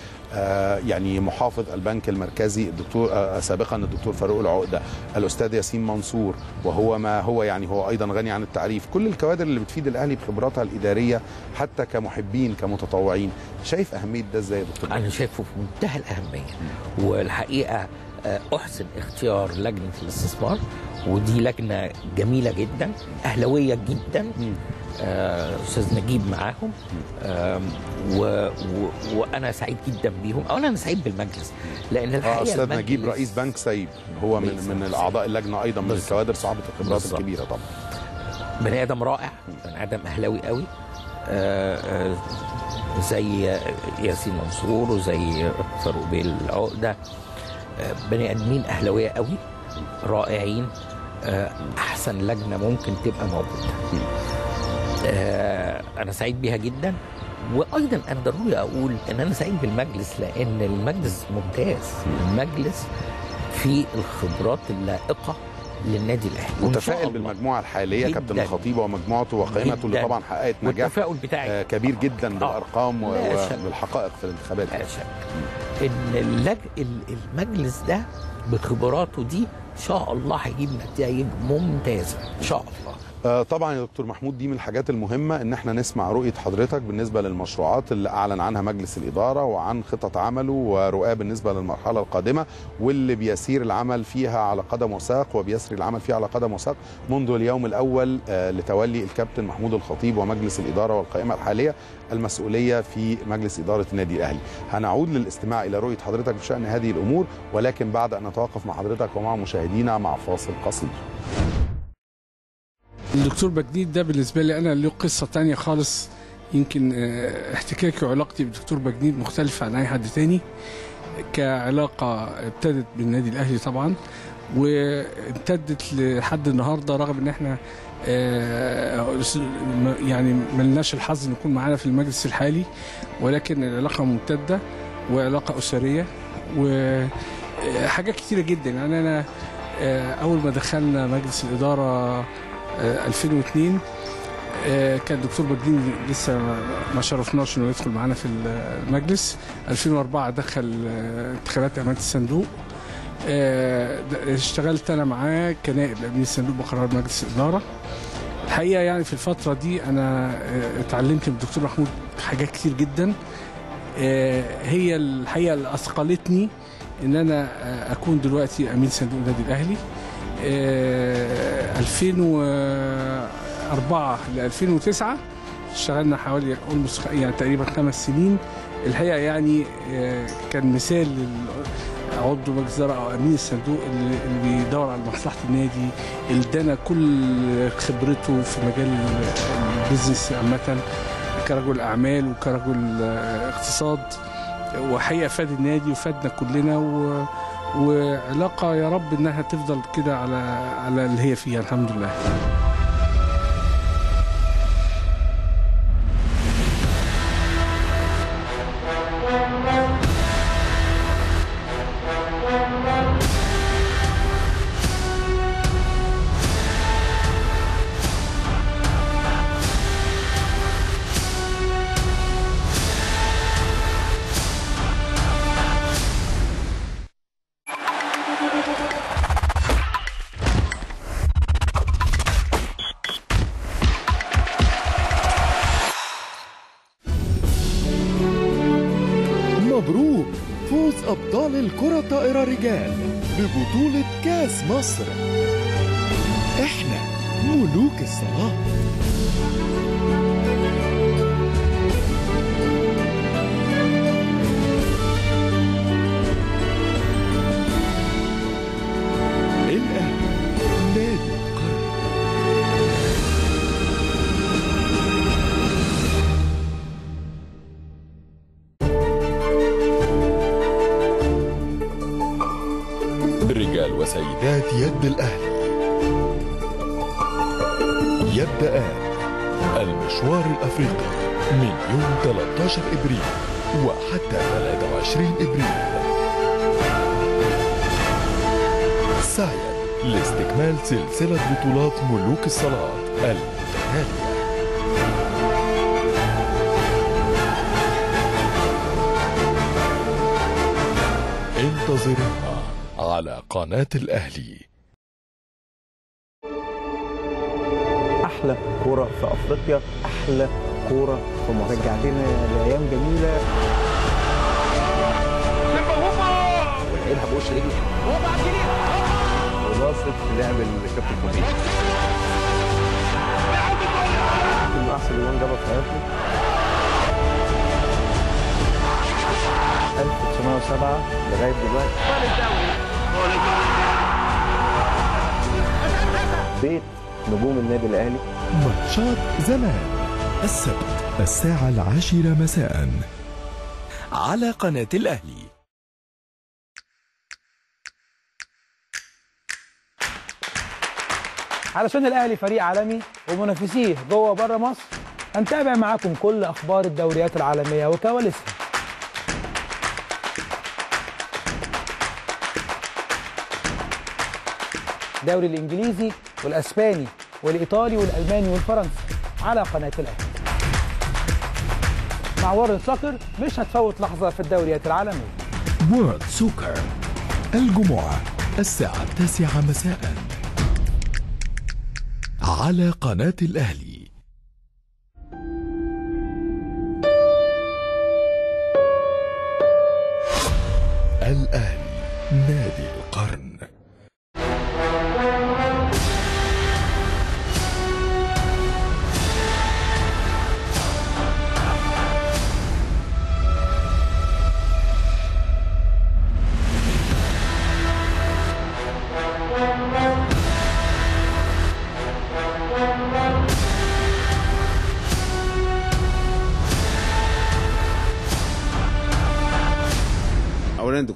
يعني محافظ البنك المركزي الدكتور آه سابقا الدكتور فاروق العقدة الأستاذ ياسين منصور وهو ما هو يعني هو أيضا غني عن التعريف. كل الكوادر اللي بتفيد الأهلي بخبراتها الإدارية حتى كمحبين كمتطوعين شايف أهمية ده إزاي يا دكتور؟ أنا شايفه في منتهى الأهمية. والحقيقة آه، أحسن اختيار لجنة الاستثمار ودي لجنة جميلة جدا أهلاوية جدا. آه، أستاذ نجيب معاهم. و... و... وأنا سعيد جدا بيهم. اولا أنا سعيد بالمجلس لأن آه الحقيقة أستاذ المجلس- نجيب رئيس بنك سيب هو من من الأعضاء اللجنة أيضا من. الكوادر صاحبة الخبرات. الكبيرة طبعا. بني آدم رائع بني آدم أهلاوي قوي. آه، آه، زي ياسين منصور وزي فاروق بيه العقده آه، بني آدمين أهلاوية قوي رائعين. آه، أحسن لجنة ممكن تبقى موجودة. آه، أنا سعيد بيها جدا. وأيضا أنا ضروري أقول إن أنا سعيد بالمجلس لأن المجلس ممتاز. المجلس فيه الخبرات اللائقة للنادي الأهلي. متفائل. بالمجموعة الحالية جداً. كابتن الخطيب ومجموعته وقائمته اللي جداً. طبعا حققت نجاح بتاعي. آه، كبير جدا بالأرقام و- لا شك. وبالحقائق في الانتخابات. لا شك. إن اللج... ال- المجلس ده بخبراته دي إن شاء الله هيجيب نتائج ممتازة. إن شاء الله. آه، طبعا يا دكتور محمود دي من الحاجات المهمة إن إحنا نسمع رؤية حضرتك بالنسبة للمشروعات اللي أعلن عنها مجلس الإدارة وعن خطط عمله ورؤاه بالنسبة للمرحلة القادمة واللي بيسير العمل فيها على قدم وساق وبيسري العمل فيها على قدم وساق منذ اليوم الأول آه، لتولي الكابتن محمود الخطيب ومجلس الإدارة والقائمة الحالية المسؤولية في مجلس إدارة النادي الأهلي. هنعود للاستماع إلى رؤية حضرتك بشأن هذه الأمور ولكن بعد أن نتوقف مع حضرتك ومع مشاهدينا مع فاصل قصير. الدكتور بجديد ده بالنسبة لي أنا له قصة تانية خالص. يمكن آه، احتكاكي وعلاقتي بالدكتور بجديد مختلفه عن أي حد تاني. كعلاقة ابتدت بالنادي الأهلي طبعا وامتدت لحد النهارده رغم إن إحنا آه، يعني ملناش الحظ إن يكون معانا في المجلس الحالي ولكن العلاقة ممتدة وعلاقة أسرية وحاجات كتيرة جدا. يعني أنا آه، أول ما دخلنا مجلس الإدارة آه، 2002 آه، كان الدكتور بدين لسه ما شرفناش إنه يدخل معانا في المجلس. 2004 دخل آه، انتخابات امانه الصندوق. آه، اشتغلت أنا معاه كنائب امين الصندوق بقرار مجلس الإدارة. الحقيقة يعني في الفترة دي أنا اتعلمت من الدكتور محمود حاجات كتير جدا. هي الحقيقة اللي أثقلتني إن أنا أكون دلوقتي أمين صندوق النادي الأهلي. 2004 ل 2009 اشتغلنا حوالي يعني تقريبا خمس سنين. الحقيقة يعني آه، كان مثال عضو مجلس الاداره أو أمين الصندوق اللي, بيدور على مصلحة النادي اللي ادانا كل خبرته في مجال البيزنس عامة كرجل أعمال وكرجل اقتصاد. وحقيقة فاد النادي وفادنا كلنا و وعلاقه يا رب إنها تفضل كده على على اللي هي فيها الحمد لله. كاس وحتى 23 إبريل. سعيا لاستكمال سلسلة بطولات ملوك الصلاة المتتالية انتظرونا على قناة الأهلي. أحلى كوره في أفريقيا أحلى كورة في مصر. رجعتنا لايام جميلة. ولعبها بوش رجله خلاصه لعب الكابتن كوبي من احسن جوان جابها في حياته. 1907 لغاية دلوقتي. بيت نجوم النادي الأهلي. ماتشات زمان. السبت الساعة العاشرة مساء. على قناة الأهلي. علشان الأهلي فريق عالمي ومنافسيه جوه وبره مصر هنتابع معاكم كل أخبار الدوريات العالمية وكواليسها. الدوري الإنجليزي والأسباني والإيطالي والألماني والفرنسي على قناة الأهلي. مع وارن سكر مش هتفوت لحظة في الدوريات العالمية. وورد سوكر الجمعة الساعة التاسعة مساء. على قناة الأهلي. الأهلي نادي القرن.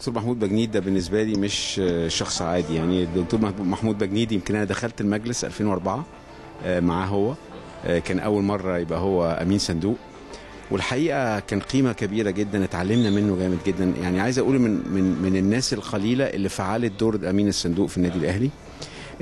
الدكتور محمود بجنيد ده بالنسبة لي مش شخص عادي. يعني الدكتور مح- محمود بجنيد يمكن أنا دخلت المجلس 2004 آه، معاه هو آه، كان أول مرة يبقى هو أمين صندوق. والحقيقة كان قيمة كبيرة جدا اتعلمنا منه جامد جدا. يعني عايز أقول من من من الناس القليلة اللي فعلت دور أمين الصندوق في النادي الأهلي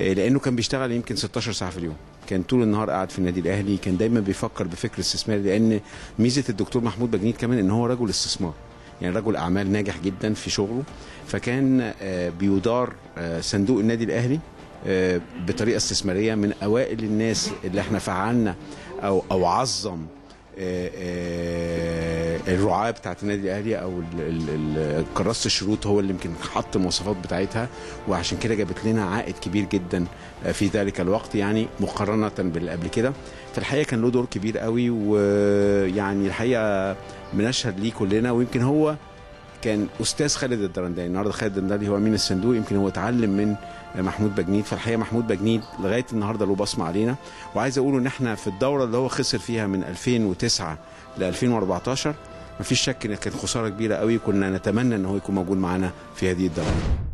آه، لأنه كان بيشتغل يمكن 16 ساعة في اليوم. كان طول النهار قاعد في النادي الأهلي كان دايما بيفكر بفكر استثماري لأن ميزة الدكتور محمود بجنيد كمان إن هو رجل استثمار. يعني رجل أعمال ناجح جدا في شغله فكان آه، بيدار آه، صندوق النادي الأهلي آه، بطريقة استثمارية من أوائل الناس اللي إحنا فعلنا أو أو عظم الرعاة بتاعت النادي الأهلي أو كراسة الشروط هو اللي يمكن حط المواصفات بتاعتها وعشان كده جابت لنا عائد كبير جدا في ذلك الوقت يعني مقارنة باللي قبل كده. فالحقيقة كان له دور كبير قوي ويعني الحقيقة بنشهد ليه كلنا. ويمكن هو كان أستاذ خالد الدرندلي النهارده خالد الدرندلي هو أمين الصندوق. يمكن هو اتعلم من محمود بجنيد. فالحقيقة محمود بجنيد لغاية النهارده له بصمة علينا. وعايز أقول إن إحنا في الدورة اللي هو خسر فيها من 2009 ل 2014 مفيش شك إن كانت خسارة كبيرة قوي. كنا نتمنى إن هو يكون موجود معانا في هذه الدورة.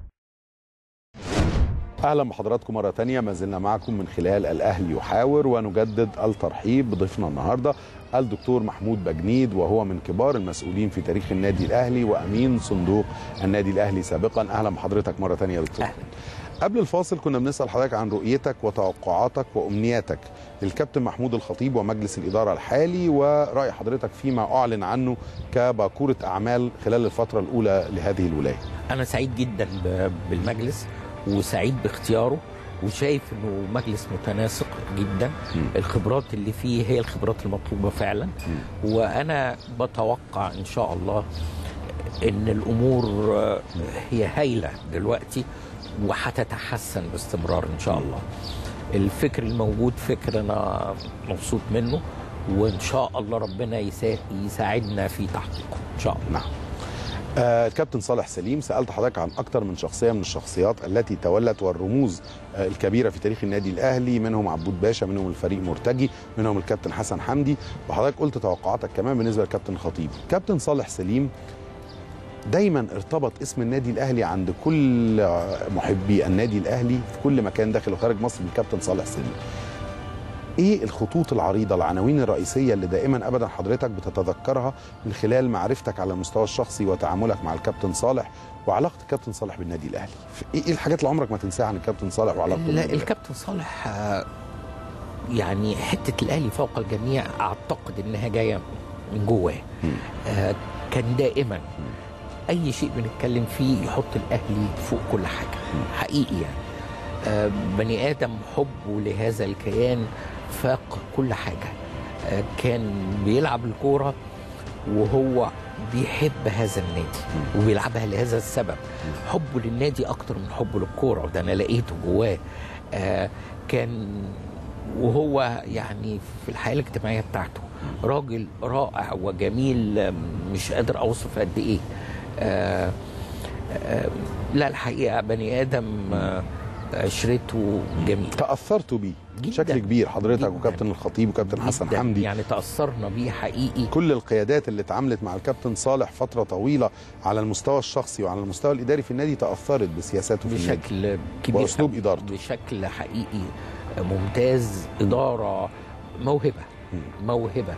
أهلا بحضراتكم مرة تانية. ما زلنا معكم من خلال الأهلي يحاور ونجدد الترحيب بضيفنا النهارده الدكتور محمود بجنيد وهو من كبار المسؤولين في تاريخ النادي الأهلي وأمين صندوق النادي الأهلي سابقا. أهلا بحضرتك مرة تانية يا دكتور. أهلا. قبل الفاصل كنا بنسأل حضرتك عن رؤيتك وتوقعاتك وأمنياتك. للكابتن محمود الخطيب ومجلس الإدارة الحالي ورأي حضرتك فيما أعلن عنه كباكورة أعمال خلال الفترة الأولى لهذه الولاية. أنا سعيد جدا بالمجلس. وسعيد باختياره وشايف إنه مجلس متناسق جدا. الخبرات اللي فيه هي الخبرات المطلوبة فعلا. وأنا بتوقع إن شاء الله إن الأمور هي هايلة دلوقتي وهتتحسن باستمرار إن شاء الله. الفكر الموجود فكر أنا مبسوط منه وإن شاء الله ربنا يسا- يساعدنا في تحقيقه إن شاء الله. نعم. آه الكابتن صالح سليم سألت حضرتك عن أكثر من شخصية من الشخصيات التي تولت والرموز آه الكبيرة في تاريخ النادي الأهلي منهم عبود باشا منهم الفريق مرتجي منهم الكابتن حسن حمدي. وحضرتك قلت توقعاتك كمان بالنسبة للكابتن خطيب. كابتن صالح سليم دايما ارتبط اسم النادي الأهلي عند كل آه، محبي النادي الأهلي في كل مكان داخل وخارج مصر بالكابتن صالح سليم. إيه الخطوط العريضة العناوين الرئيسية اللي دائما ابدا حضرتك بتتذكرها من خلال معرفتك على المستوى الشخصي وتعاملك مع الكابتن صالح وعلاقة الكابتن صالح بالنادي الأهلي؟ إيه إيه الحاجات اللي عمرك ما تنساها عن الكابتن صالح وعلاقته لا؟ الكابتن صالح آه، يعني حتة الأهلي فوق الجميع أعتقد إنها جاية من جواه. آه، كان دائما أي شيء بنتكلم فيه يحط الأهلي فوق كل حاجة. حقيقي يعني. آه، بني آدم حبه لهذا الكيان فاق كل حاجة. آه، كان بيلعب الكورة وهو بيحب هذا النادي وبيلعبها لهذا السبب. حبه للنادي أكتر من حبه للكورة وده أنا لقيته جواه. آه كان وهو يعني في الحياة الاجتماعية بتاعته راجل رائع وجميل مش قادر أوصف قد إيه. آه لا الحقيقة بني آدم آه عشرته جميله تأثرت بيه. بشكل كبير حضرتك جداً. وكابتن الخطيب وكابتن حسن جداً. حمدي يعني تأثرنا بيه حقيقي كل القيادات اللي اتعاملت مع الكابتن صالح فترة طويلة على المستوى الشخصي وعلى المستوى الإداري في النادي تأثرت بسياساته في النادي بشكل كبير وأسلوب أوي. إدارته. بشكل حقيقي ممتاز إدارة موهبة موهبة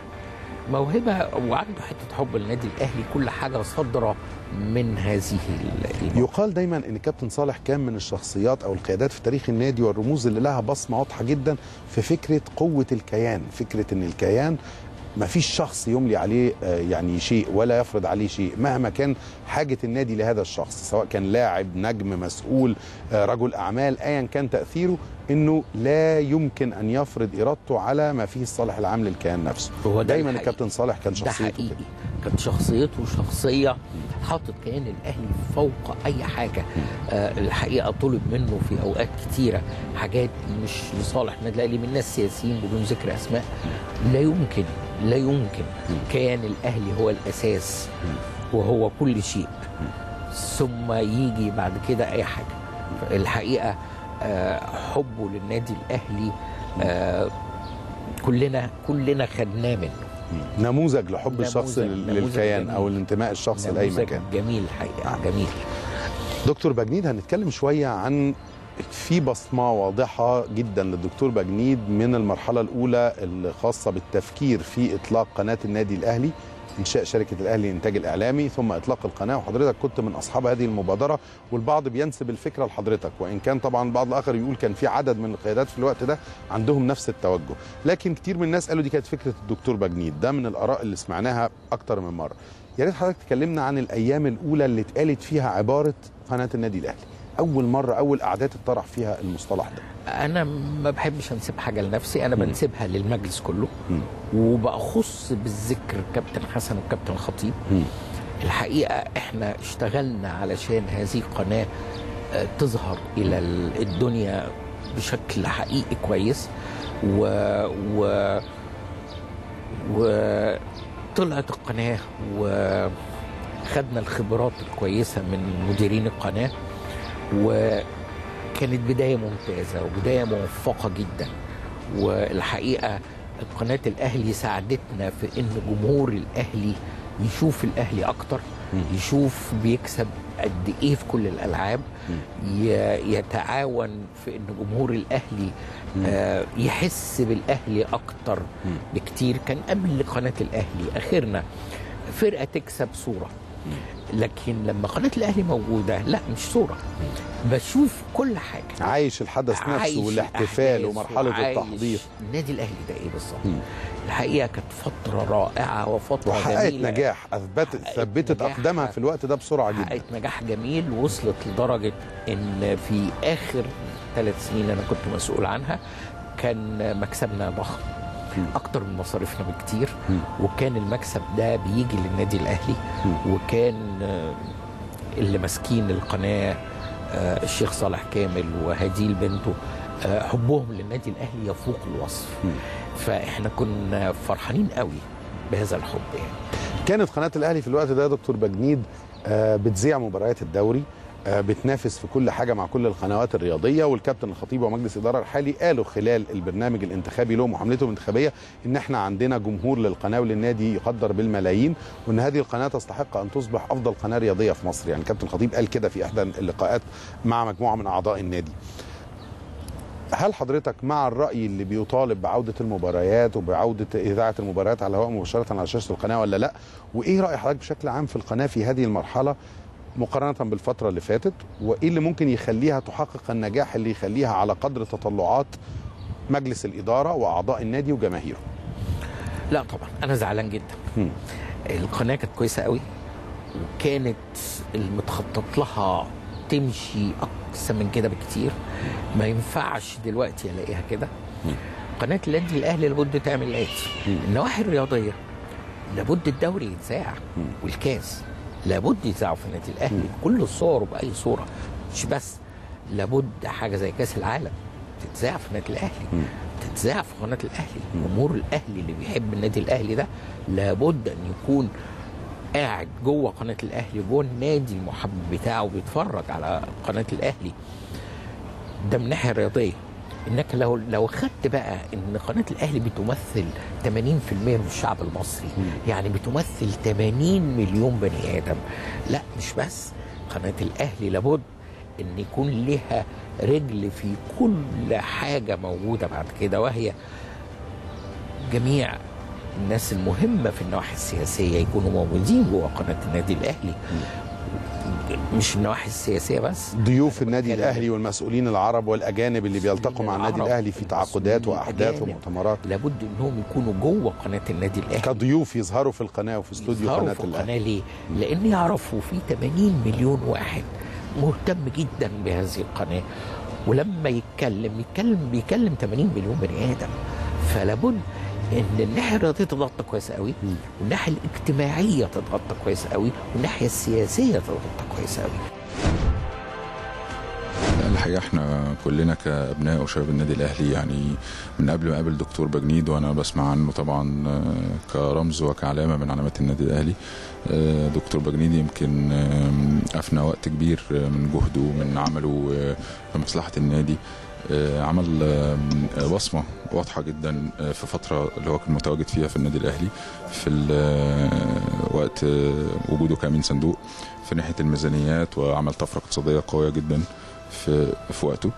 موهبة وعنده حتة حب للنادي الأهلي كل حاجة صادرة من هذه ال- الموهبة. يقال دايما إن كابتن صالح كان من الشخصيات أو القيادات في تاريخ النادي والرموز اللي لها بصمة واضحة جدا في فكرة قوة الكيان فكرة إن الكيان ما فيش شخص يملي عليه آه، يعني شيء ولا يفرض عليه شيء مهما كان حاجة النادي لهذا الشخص سواء كان لاعب نجم مسؤول آه، رجل أعمال أيا كان تأثيره أنه لا يمكن أن يفرض إرادته على ما فيه الصالح العام للكيان نفسه. هو ده دايما. الكابتن صالح كان ده شخصيته حقيقي. كده. كانت شخصيته شخصية حاطط كيان الأهلي فوق أي حاجة. آه الحقيقة طلب منه في أوقات كتيرة حاجات مش لصالح النادي الأهلي من ناس سياسيين بدون ذكر أسماء. لا يمكن لا يمكن كيان الأهلي هو الأساس. وهو كل شيء. ثم يجي بعد كده أي حاجة. الحقيقة آه حبه للنادي الأهلي آه كلنا كلنا خدناه منه. نموذج لحب الشخص للكيان جميل. أو الانتماء الشخصي نموذج مكان. جميل الحقيقة جميل. دكتور بجنيد هنتكلم شوية عن في بصمة واضحة جدا للدكتور بجنيد من المرحلة الأولى الخاصة بالتفكير في إطلاق قناة النادي الأهلي. إنشاء شركة الأهلي للإنتاج الإعلامي ثم إطلاق القناة وحضرتك كنت من أصحاب هذه المبادرة والبعض بينسب الفكرة لحضرتك وإن كان طبعا البعض الآخر يقول كان في عدد من القيادات في الوقت ده عندهم نفس التوجه. لكن كتير من الناس قالوا دي كانت فكرة الدكتور بجنيد ده من الآراء اللي سمعناها أكتر من مرة. يا ريت حضرتك تكلمنا عن الأيام الأولى اللي اتقالت فيها عبارة قناة النادي الأهلي. أول مرة أول قعدات اتطرح فيها المصطلح ده. أنا ما بحبش انسب حاجة لنفسي أنا بنسبها للمجلس كله. وبخص بالذكر كابتن حسن وكابتن خطيب. الحقيقة إحنا اشتغلنا علشان هذه القناه آه، تظهر إلى ال- الدنيا بشكل حقيقي كويس. و و وطلعت القناة و خدنا الخبرات الكويسة من مديرين القناة. وكانت بداية ممتازة وبداية موفقة جدا. والحقيقة قناة الأهلي ساعدتنا في إن جمهور الأهلي يشوف الأهلي أكتر يشوف بيكسب قد إيه في كل الألعاب ي- يتعاون في إن جمهور الأهلي آه، يحس بالأهلي أكتر بكتير. كان قبل قناة الأهلي اخرنا فرقة تكسب صورة. لكن لما قناه الاهلي موجودة لا مش صورة. بشوف كل حاجة. عايش الحدث عايش نفسه والاحتفال ومرحلة التحضير. النادي الأهلي ده إيه بالظبط؟ الحقيقة كانت فترة رائعة وفترة وحققت جميلة. نجاح أثبتت ثبتت. أقدامها في الوقت ده بسرعة جدا. حققت نجاح جميل وصلت لدرجة إن في آخر ثلاث سنين أنا كنت مسؤول عنها كان مكسبنا ضخم. أكتر من مصاريفنا بكتير. وكان المكسب ده بيجي للنادي الأهلي. وكان آه، اللي ماسكين القناة آه، الشيخ صالح كامل وهديل بنته آه، حبهم للنادي الأهلي يفوق الوصف. فإحنا كنا فرحانين قوي بهذا الحب يعني. كانت قناة الأهلي في الوقت ده يا دكتور بجنيد بتذيع مباريات الدوري. بتنافس في كل حاجة مع كل القنوات الرياضية والكابتن الخطيب ومجلس الاداره الحالي قالوا خلال البرنامج الانتخابي لهم وحملتهم الانتخابية إن إحنا عندنا جمهور للقناة وللنادي يقدر بالملايين وإن هذه القناة تستحق أن تصبح أفضل قناة رياضية في مصر. يعني الكابتن الخطيب قال كده في إحدى اللقاءات مع مجموعة من أعضاء النادي. هل حضرتك مع الرأي اللي بيطالب بعودة المباريات وبعودة إذاعة المباريات على الهواء مباشرة على شاشة القناة ولا لأ؟ وإيه رأي حضرتك بشكل عام في القناة في هذه المرحلة؟ مقارنة بالفترة اللي فاتت؟ وإيه اللي ممكن يخليها تحقق النجاح اللي يخليها على قدر تطلعات مجلس الإدارة وأعضاء النادي وجماهيره؟ لا طبعا أنا زعلان جدا. مم. القناة كانت كويسة قوي وكانت المتخطط لها تمشي أقصى من كده بكتير. ما ينفعش دلوقتي ألاقيها كده. قناة النادي الأهلي لابد تعمل الاتي النواحي الرياضية لابد الدوري يتذاع والكاس. لابد يتذاعوا في النادي الأهلي. بكل الصور وباي صورة. مش بس لابد حاجة زي كأس العالم تتذاع في النادي الأهلي. تتذاع في قناة الأهلي. جمهور الأهلي اللي بيحب النادي الأهلي ده لابد أن يكون قاعد جوه قناة الأهلي جوه النادي المحبب بتاعه بيتفرج على قناة الأهلي. ده من الناحية الرياضية. إنك لو لو خدت بقى إن قناة الأهلي بتمثل 80% من الشعب المصري يعني بتمثل 80 مليون بني آدم. لا مش بس. قناة الأهلي لابد إن يكون لها رجل في كل حاجة موجودة بعد كده وهي جميع الناس المهمة في النواحي السياسية يكونوا موجودين جوه قناة النادي الأهلي. مش النواحي السياسية بس. ضيوف النادي الأهلي والمسؤولين العرب والأجانب اللي بيلتقوا مع النادي العرب الأهلي في تعاقدات وأحداث الأجانب. ومؤتمرات. لابد إنهم يكونوا جوه قناة النادي الأهلي. كضيوف يظهروا في القناة وفي استوديو يظهروا قناة في الأهلي. القناة ليه؟ لأن يعرفوا في 80 مليون واحد مهتم جدا بهذه القناة. ولما يتكلم يتكلم بيكلم 80 مليون بني آدم. فلابد الناحية الرياضية تتغطى كويس قوي والناحية الاجتماعية تتغطى كويس قوي والناحية السياسية تتغطى كويس قوي. الحقيقة إحنا كلنا كأبناء وشباب النادي الأهلي يعني من قبل ما أقابل دكتور بجنيد وأنا بسمع عنه طبعا آه، كرمز وكعلامة من علامات النادي الأهلي آه، دكتور بجنيد يمكن أفنى وقت كبير آه، من جهده ومن عمله في مصلحة النادي. عمل آه، بصمة واضحة جدا آه، في فترة اللي هو كان متواجد فيها في النادي الأهلي في آه، وقت آه، وجوده كامين صندوق في ناحية الميزانيات وعمل طفرة اقتصادية قوية جدا في في وقته.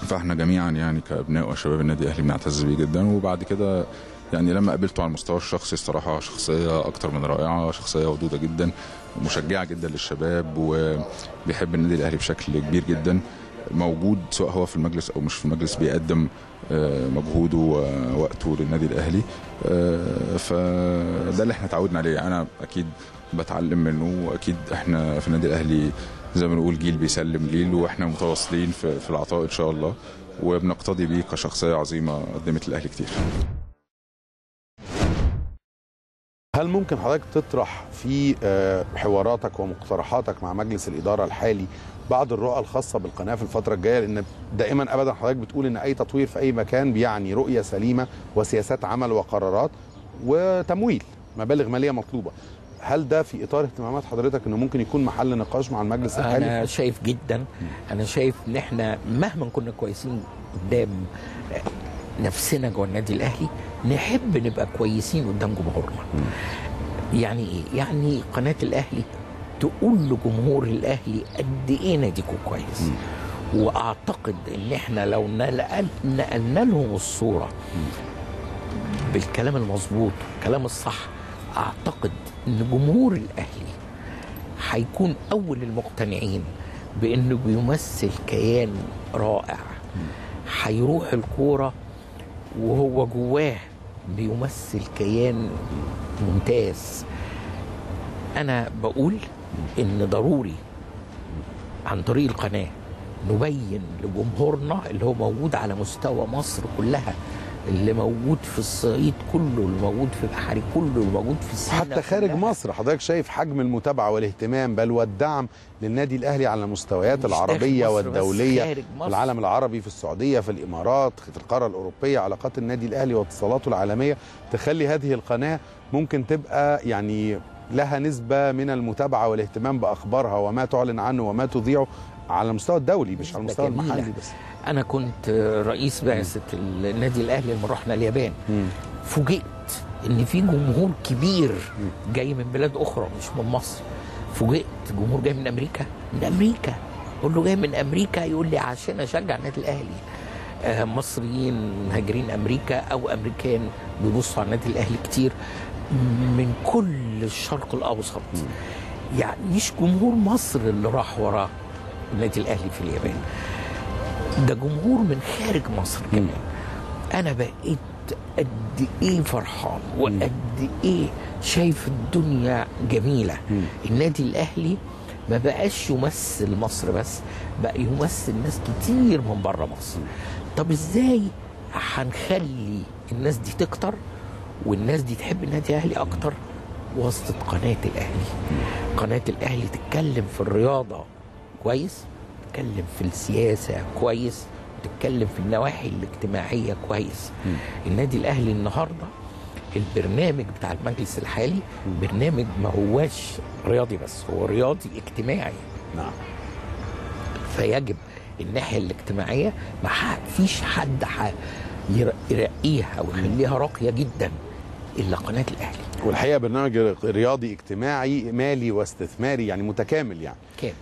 فاحنا جميعا يعني كأبناء وشباب النادي الأهلي بنعتز بيه جدا. وبعد كده يعني لما قابلته على المستوى الشخصي الصراحة شخصية أكتر من رائعة شخصية ودودة جدا مشجعة جدا للشباب وبيحب النادي الأهلي بشكل كبير جدا. موجود سواء هو في المجلس أو مش في المجلس بيقدم آه، مجهوده ووقته للنادي الأهلي. آه، فده اللي إحنا اتعودنا عليه. أنا أكيد بتعلم منه وأكيد إحنا في النادي الأهلي زي ما نقول جيل بيسلم جيل وإحنا متواصلين في, العطاء إن شاء الله وبنقتدي بيه كشخصية عظيمة قدمت الاهلي كتير. هل ممكن حضرتك تطرح في آه، حواراتك ومقترحاتك مع مجلس الإدارة الحالي بعض الرؤى الخاصة بالقناة في الفترة الجاية لأن دائما أبدا حضرتك بتقول إن أي تطوير في أي مكان بيعني رؤية سليمة وسياسات عمل وقرارات وتمويل مبالغ مالية مطلوبة. هل ده في إطار اهتمامات حضرتك إنه ممكن يكون محل نقاش مع المجلس الحالي أنا شايف جدا أنا شايف إن إحنا مهما كنا كويسين قدام نفسنا جوه النادي الأهلي نحب نبقى كويسين قدام جمهورنا. يعني إيه يعني قناة الأهلي تقول لجمهور الأهلي قد إيه ناديكم كويس. وأعتقد إن إحنا لو نقل- نقلنا لهم الصورة بالكلام المظبوط والكلام الصح أعتقد إن جمهور الأهلي هيكون أول المقتنعين بانه بيمثل كيان رائع. هيروح الكورة وهو جواه بيمثل كيان ممتاز. أنا بقول إن ضروري عن طريق القناة نبين لجمهورنا اللي هو موجود على مستوى مصر كلها اللي موجود في الصعيد كله اللي موجود في البحري كله اللي موجود في سينا حتى خارج كلها. مصر حضرتك شايف حجم المتابعة والاهتمام بل والدعم للنادي الأهلي على المستويات العربية والدولية في. العالم العربي في السعودية في الإمارات في القارة الأوروبية علاقات النادي الأهلي واتصالاته العالمية تخلي هذه القناة ممكن تبقى يعني لها نسبة من المتابعة والاهتمام بأخبارها وما تعلن عنه وما تذيعه على المستوى الدولي مش على المستوى جميلة. المحلي بس. أنا كنت رئيس بعثة النادي الأهلي لما رحنا اليابان. فوجئت إن في جمهور كبير جاي من بلاد أخرى مش من مصر. فوجئت جمهور جاي من أمريكا. من أمريكا. أقول له جاي من أمريكا؟ يقول لي عشان أشجع النادي الأهلي. آه، مصريين مهاجرين أمريكا أو أمريكان بيبصوا على النادي الأهلي كتير. من كل الشرق الأوسط. يعني مش جمهور مصر اللي راح وراه النادي الأهلي في اليابان؟ ده جمهور من خارج مصر كمان. أنا بقيت قد إيه فرحان وقد إيه شايف الدنيا جميلة. النادي الأهلي ما بقاش يمثل مصر بس بقى يمثل ناس كتير من بره مصر. طب إزاي هنخلي الناس دي تكتر؟ والناس دي تحب النادي الاهلي أكتر وسط قناة الأهلي. قناة الأهلي تتكلم في الرياضة كويس تتكلم في السياسة كويس وتتكلم في النواحي الاجتماعية كويس. النادي الأهلي النهارده البرنامج بتاع المجلس الحالي برنامج ما هواش رياضي بس هو رياضي اجتماعي. نعم. فيجب الناحية الاجتماعية ما فيش حد يرقيها ويخليها راقية جدا. إلا قناة الأهلي. والحقيقة برنامج رياضي اجتماعي مالي واستثماري يعني متكامل يعني. كامل.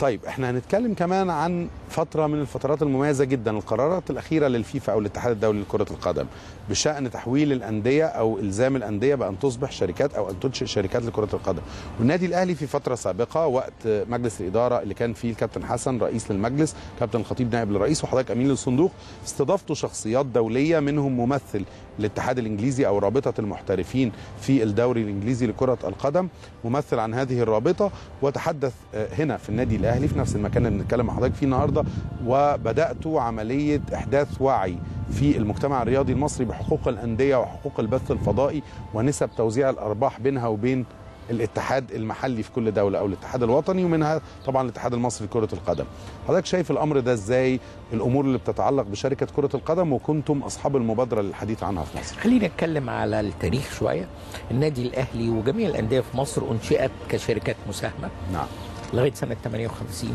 طيب إحنا هنتكلم كمان عن فترة من الفترات المميزة جدا القرارات الأخيرة للفيفا أو الاتحاد الدولي لكرة القدم بشأن تحويل الأندية أو إلزام الأندية بأن تصبح شركات أو أن تنشئ شركات لكرة القدم. والنادي الأهلي في فترة سابقة وقت مجلس الإدارة اللي كان فيه الكابتن حسن رئيس للمجلس كابتن الخطيب نائب للرئيس وحضرتك أمين للصندوق استضافته شخصيات دولية منهم ممثل الاتحاد الإنجليزي أو رابطة المحترفين في الدوري الإنجليزي لكرة القدم. ممثل عن هذه الرابطة وتحدث آه، هنا في النادي الأهلي في نفس المكان اللي بنتكلم مع حضرتك فيه النهارده وبدأت عملية أحداث وعي في المجتمع الرياضي المصري بحقوق الأندية وحقوق البث الفضائي ونسب توزيع الأرباح بينها وبين الاتحاد المحلي في كل دولة أو الاتحاد الوطني ومنها طبعا الاتحاد المصري لكره القدم. حضرتك شايف الأمر ده إزاي؟ الأمور اللي بتتعلق بشركة كرة القدم وكنتم أصحاب المبادرة للحديث عنها في مصر. خلينا نتكلم على التاريخ شوية النادي الأهلي وجميع الأندية في مصر أنشئت كشركات مساهمة نعم لغاية سنة 58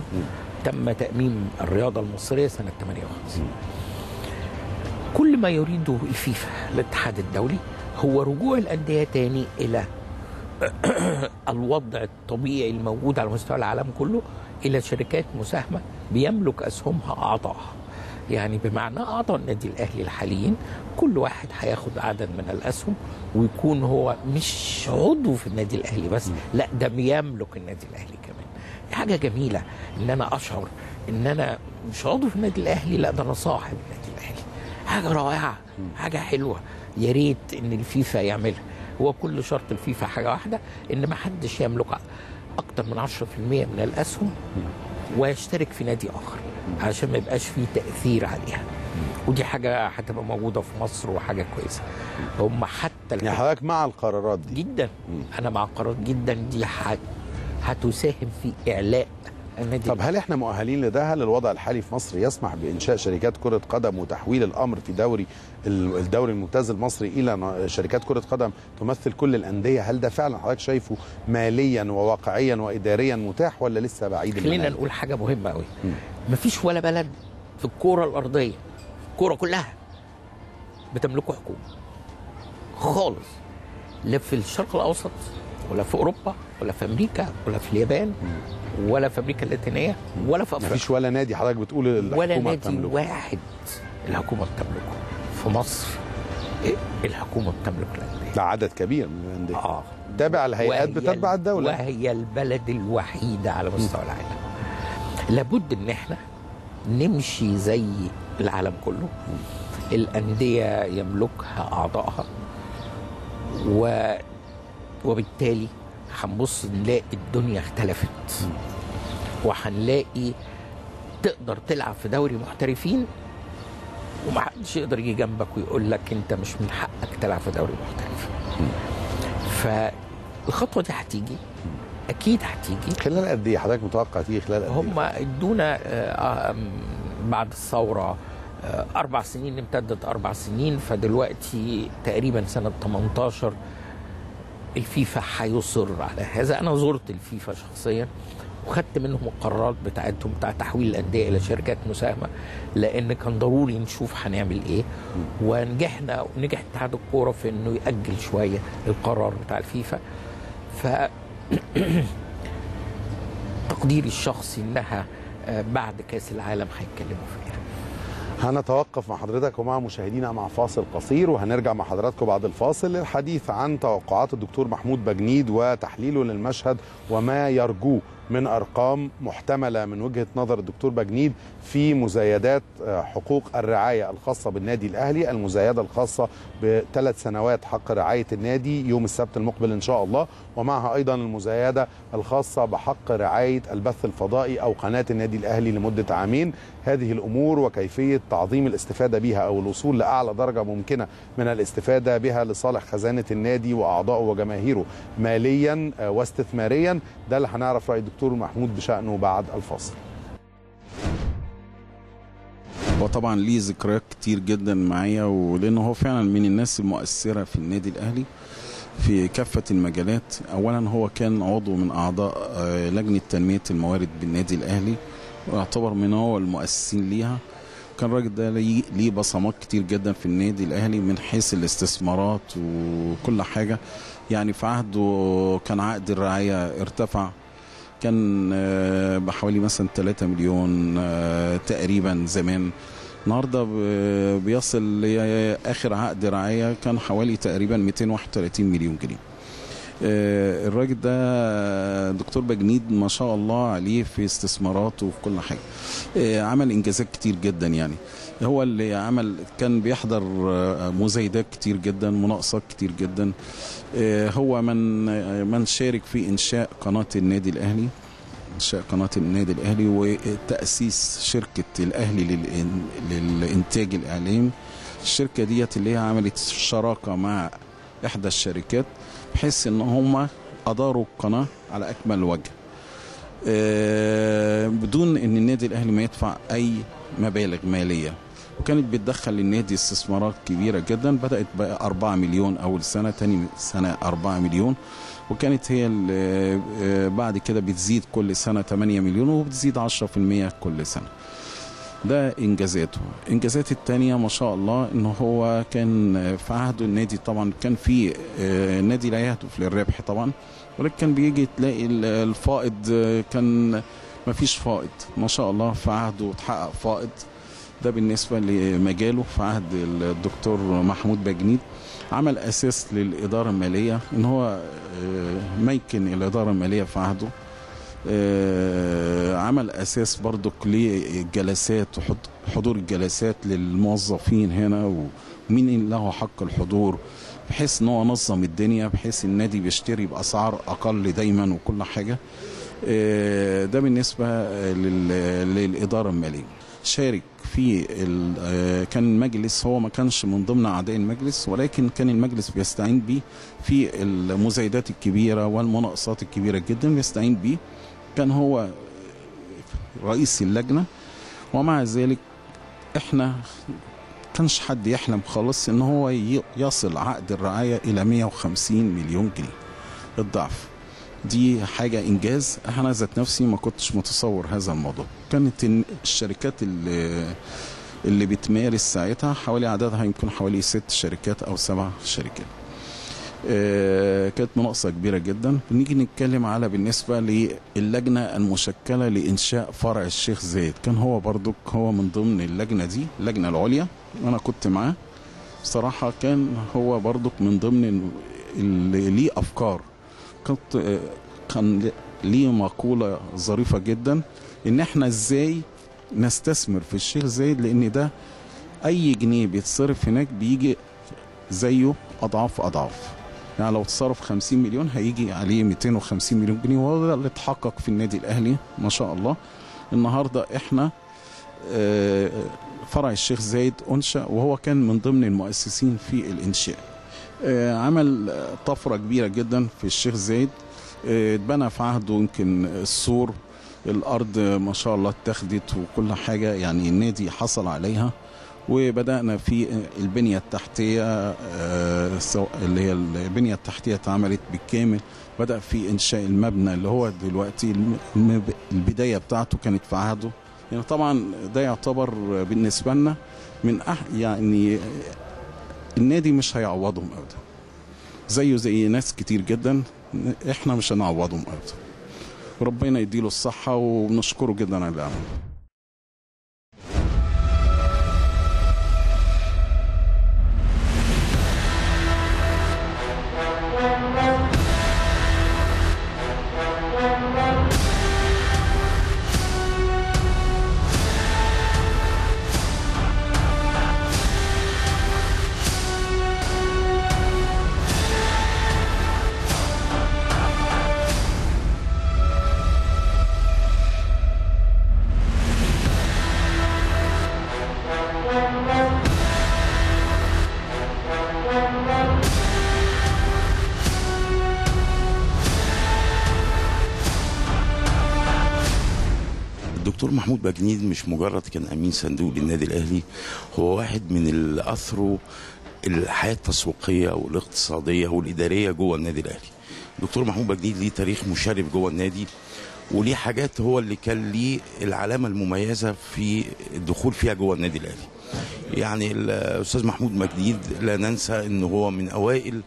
تم تأميم الرياضة المصرية سنة 58 كل ما يريده الفيفا الاتحاد الدولي هو رجوع الأندية تاني إلى الوضع الطبيعي الموجود على مستوى العالم كله إلى شركات مساهمة بيملك أسهمها اعضائها يعني بمعنى أعضاء النادي الأهلي الحاليين كل واحد هياخد عدد من الأسهم ويكون هو مش عضو في النادي الأهلي بس لا ده بيملك النادي الأهلي كمان. حاجة جميلة إن أنا أشعر إن أنا مش عضو في النادي الأهلي لا ده أنا صاحب النادي الأهلي. حاجة رائعة حاجة حلوة. يا ريت إن الفيفا يعملها. هو كل شرط الفيفا حاجة واحدة إن ما حدش يملك أكتر من 10% من الأسهم ويشترك في نادي آخر عشان ما يبقاش فيه تأثير عليها. ودي حاجة هتبقى موجودة في مصر وحاجة كويسة. هم حتى يعني حضرتك مع القرارات دي؟ جدا. أنا مع القرارات جدا. دي هت- هتساهم في إعلاء النادي طب هل إحنا مؤهلين لده؟ هل الوضع الحالي في مصر يسمح بإنشاء شركات كرة قدم وتحويل الأمر في دوري ال- الدوري الممتاز المصري إلى شركات كرة قدم تمثل كل الأندية؟ هل ده فعلا حضرتك شايفه ماليا وواقعيا واداريا متاح ولا لسه بعيد خلينا؟ نقول حاجة مهمة قوي مفيش ولا بلد في الكورة الأرضية الكورة كلها بتملكه حكومة. خالص. لا في الشرق الأوسط ولا في أوروبا ولا في أمريكا ولا في اليابان. ولا في أمريكا اللاتينيه ولا في افريقيا مفيش ولا نادي حضرتك بتقول الحكومة ولا نادي بتملكه. واحد الحكومة بتملكه. في مصر إيه؟ الحكومة بتملك الانديه ده عدد كبير من الأندية. آه. تابع الهيئات بتتبع ال- الدولة. وهي البلد الوحيدة على مستوى العالم. لابد إن إحنا نمشي زي العالم كله. الأندية يملكها أعضائها و وبالتالي هنبص نلاقي الدنيا اختلفت. وهنلاقي تقدر تلعب في دوري محترفين ومحدش يقدر يجي جنبك ويقول لك انت مش من حقك تلعب في دوري محترف. فالخطوة دي هتيجي أكيد هتيجي. خلال قد إيه؟ حضرتك متوقع تيجي خلال قد إيه؟ هم ادونا آه، بعد الثورة آه، أربع سنين امتدت أربع سنين فدلوقتي تقريبا سنة 18 الفيفا هيصر على هذا. أنا زرت الفيفا شخصيا وخدت منهم القرارات بتاعتهم بتاع تحويل الأندية إلى شركات مساهمة لأن كان ضروري نشوف هنعمل إيه. ونجحنا ونجح اتحاد الكورة في إنه يأجل شوية القرار بتاع الفيفا. ف تقديري الشخصي إنها آه، بعد كأس العالم هيتكلموا فيها. هنتوقف مع حضرتك ومع مشاهدينا مع فاصل قصير وهنرجع مع حضراتكم بعد الفاصل للحديث عن توقعات الدكتور محمود بجنيد وتحليله للمشهد وما يرجوه من أرقام محتملة من وجهة نظر الدكتور بجنيد في مزايدات آه، حقوق الرعاية الخاصة بالنادي الأهلي، المزايدة الخاصة بثلاث سنوات حق رعاية النادي يوم السبت المقبل إن شاء الله، ومعها أيضا المزايدة الخاصة بحق رعاية البث الفضائي أو قناة النادي الأهلي لمدة عامين، هذه الأمور وكيفية تعظيم الاستفادة بها أو الوصول لأعلى درجة ممكنة من الاستفادة بها لصالح خزانة النادي واعضائه وجماهيره ماليا آه، واستثماريا، ده اللي هنعرف رأي الدكتور محمود بشأنه بعد الفاصل. هو طبعا ليه ذكريات كتير جدا معايا ولأنه هو فعلا من الناس المؤثرة في النادي الأهلي في كافة المجالات. اولا هو كان عضو من أعضاء آه، لجنة تنمية الموارد بالنادي الأهلي. ويعتبر من هو المؤسسين ليها. كان الراجل ده ليه بصمات كتير جدا في النادي الأهلي من حيث الاستثمارات وكل حاجة. يعني في عهده كان عقد الرعاية ارتفع كان آه، بحوالي مثلا 3 مليون آه، تقريبا زمان. النهارده بيصل لاخر عقد رعاية كان حوالي تقريبا 231 مليون جنيه. الراجل ده دكتور بجنيد ما شاء الله عليه في استثماراته وفي كل حاجة. آه، عمل إنجازات كتير جدا يعني. هو اللي عمل كان بيحضر آه، مزايدات كتير جدا مناقصات كتير جدا. آه، هو من آه، من شارك في إنشاء قناة النادي الأهلي. إنشاء قناة النادي الأهلي وتأسيس شركة الأهلي للإنتاج الإعلامي. الشركة ديت اللي هي عملت شراكة مع إحدى الشركات. بحيث إن هم أداروا القناة على أكمل وجه. آه، بدون إن النادي الأهلي ما يدفع أي مبالغ مالية. وكانت بتدخل للنادي استثمارات كبيرة جدا بدأت ب 4 مليون أول سنة تاني سنة 4 مليون. وكانت هي ال- آه، بعد كده بتزيد كل سنة 8 مليون وبتزيد 10% كل سنة. ده إنجازاته. إنجازات التانية ما شاء الله إن هو كان في عهده النادي طبعا كان في آه، النادي لا يهدف للربح طبعا ولكن كان بيجي تلاقي ال- الفائض آه، كان ما فيش فائض. ما شاء الله في عهده اتحقق فائض. ده بالنسبة لمجاله في عهد الدكتور محمود بجنيد. عمل أساس للإدارة المالية إن هو آه، ميكن الإدارة المالية في عهده. عمل أساس برضك للجلسات وحض- حضور الجلسات للموظفين هنا ومين له حق الحضور بحيث إن هو نظم الدنيا بحيث النادي بيشتري بأسعار أقل دايما وكل حاجة. آه، ده بالنسبة لل- للإدارة المالية. شارك في آه، كان المجلس هو ما كانش من ضمن أعضاء المجلس ولكن كان المجلس بيستعين بيه في المزايدات الكبيرة والمناقصات الكبيرة جدا بيستعين بيه كان هو رئيس اللجنة ومع ذلك إحنا كانش حد يحلم خالص إن هو يصل عقد الرعاية إلى 150 مليون جنيه الضعف. دي حاجة إنجاز. أنا ذات نفسي ما كنتش متصور هذا الموضوع. كانت ال- الشركات اللي اللي بتمارس ساعتها حوالي عددها يمكن حوالي ست شركات أو سبع شركات. كانت مناقصة كبيرة جدا. بنيجي نتكلم على بالنسبة للجنة المشكلة لإنشاء فرع الشيخ زايد. كان هو برضك هو من ضمن اللجنة دي اللجنة العليا. وأنا كنت معاه. صراحة كان هو برضك من ضمن اللي ليه أفكار. كنت آه، كان ليه مقولة ظريفة جدا. إن إحنا إزاي نستثمر في الشيخ زايد؟ لأن ده أي جنيه بيتصرف هناك بيجي زيه أضعاف أضعاف. يعني لو اتصرف 50 مليون هيجي عليه 250 مليون جنيه وهو اللي اتحقق في النادي الأهلي ما شاء الله. النهارده إحنا آه، فرع الشيخ زايد أنشأ وهو كان من ضمن المؤسسين في الإنشاء. آه، عمل طفرة كبيرة جدا في الشيخ زايد. آه، اتبنى في عهده يمكن السور الأرض ما شاء الله اتخذت وكل حاجة يعني النادي حصل عليها. وبدأنا في البنية التحتية آه، اللي هي البنية التحتية اتعملت بالكامل بدأ في إنشاء المبنى اللي هو دلوقتي البداية بتاعته كانت في عهده. يعني طبعا ده يعتبر بالنسبة لنا من أح يعني النادي مش هيعوضهم ابدا. زيه زي ناس كتير جدا إحنا مش هنعوضهم ابدا. وربنا يديله الصحة وبنشكره جدا على اللي عمله الدكتور محمود بجنيد مش مجرد كان أمين صندوق للنادي الأهلي هو واحد من اللي اثروا الحياة التسويقية والاقتصادية والإدارية جوه النادي الأهلي. الدكتور محمود بجنيد ليه تاريخ مشرف جوه النادي وليه حاجات هو اللي كان ليه العلامة المميزة في الدخول فيها جوه النادي الأهلي. يعني الأستاذ محمود مجديد لا ننسى إن هو من أوائل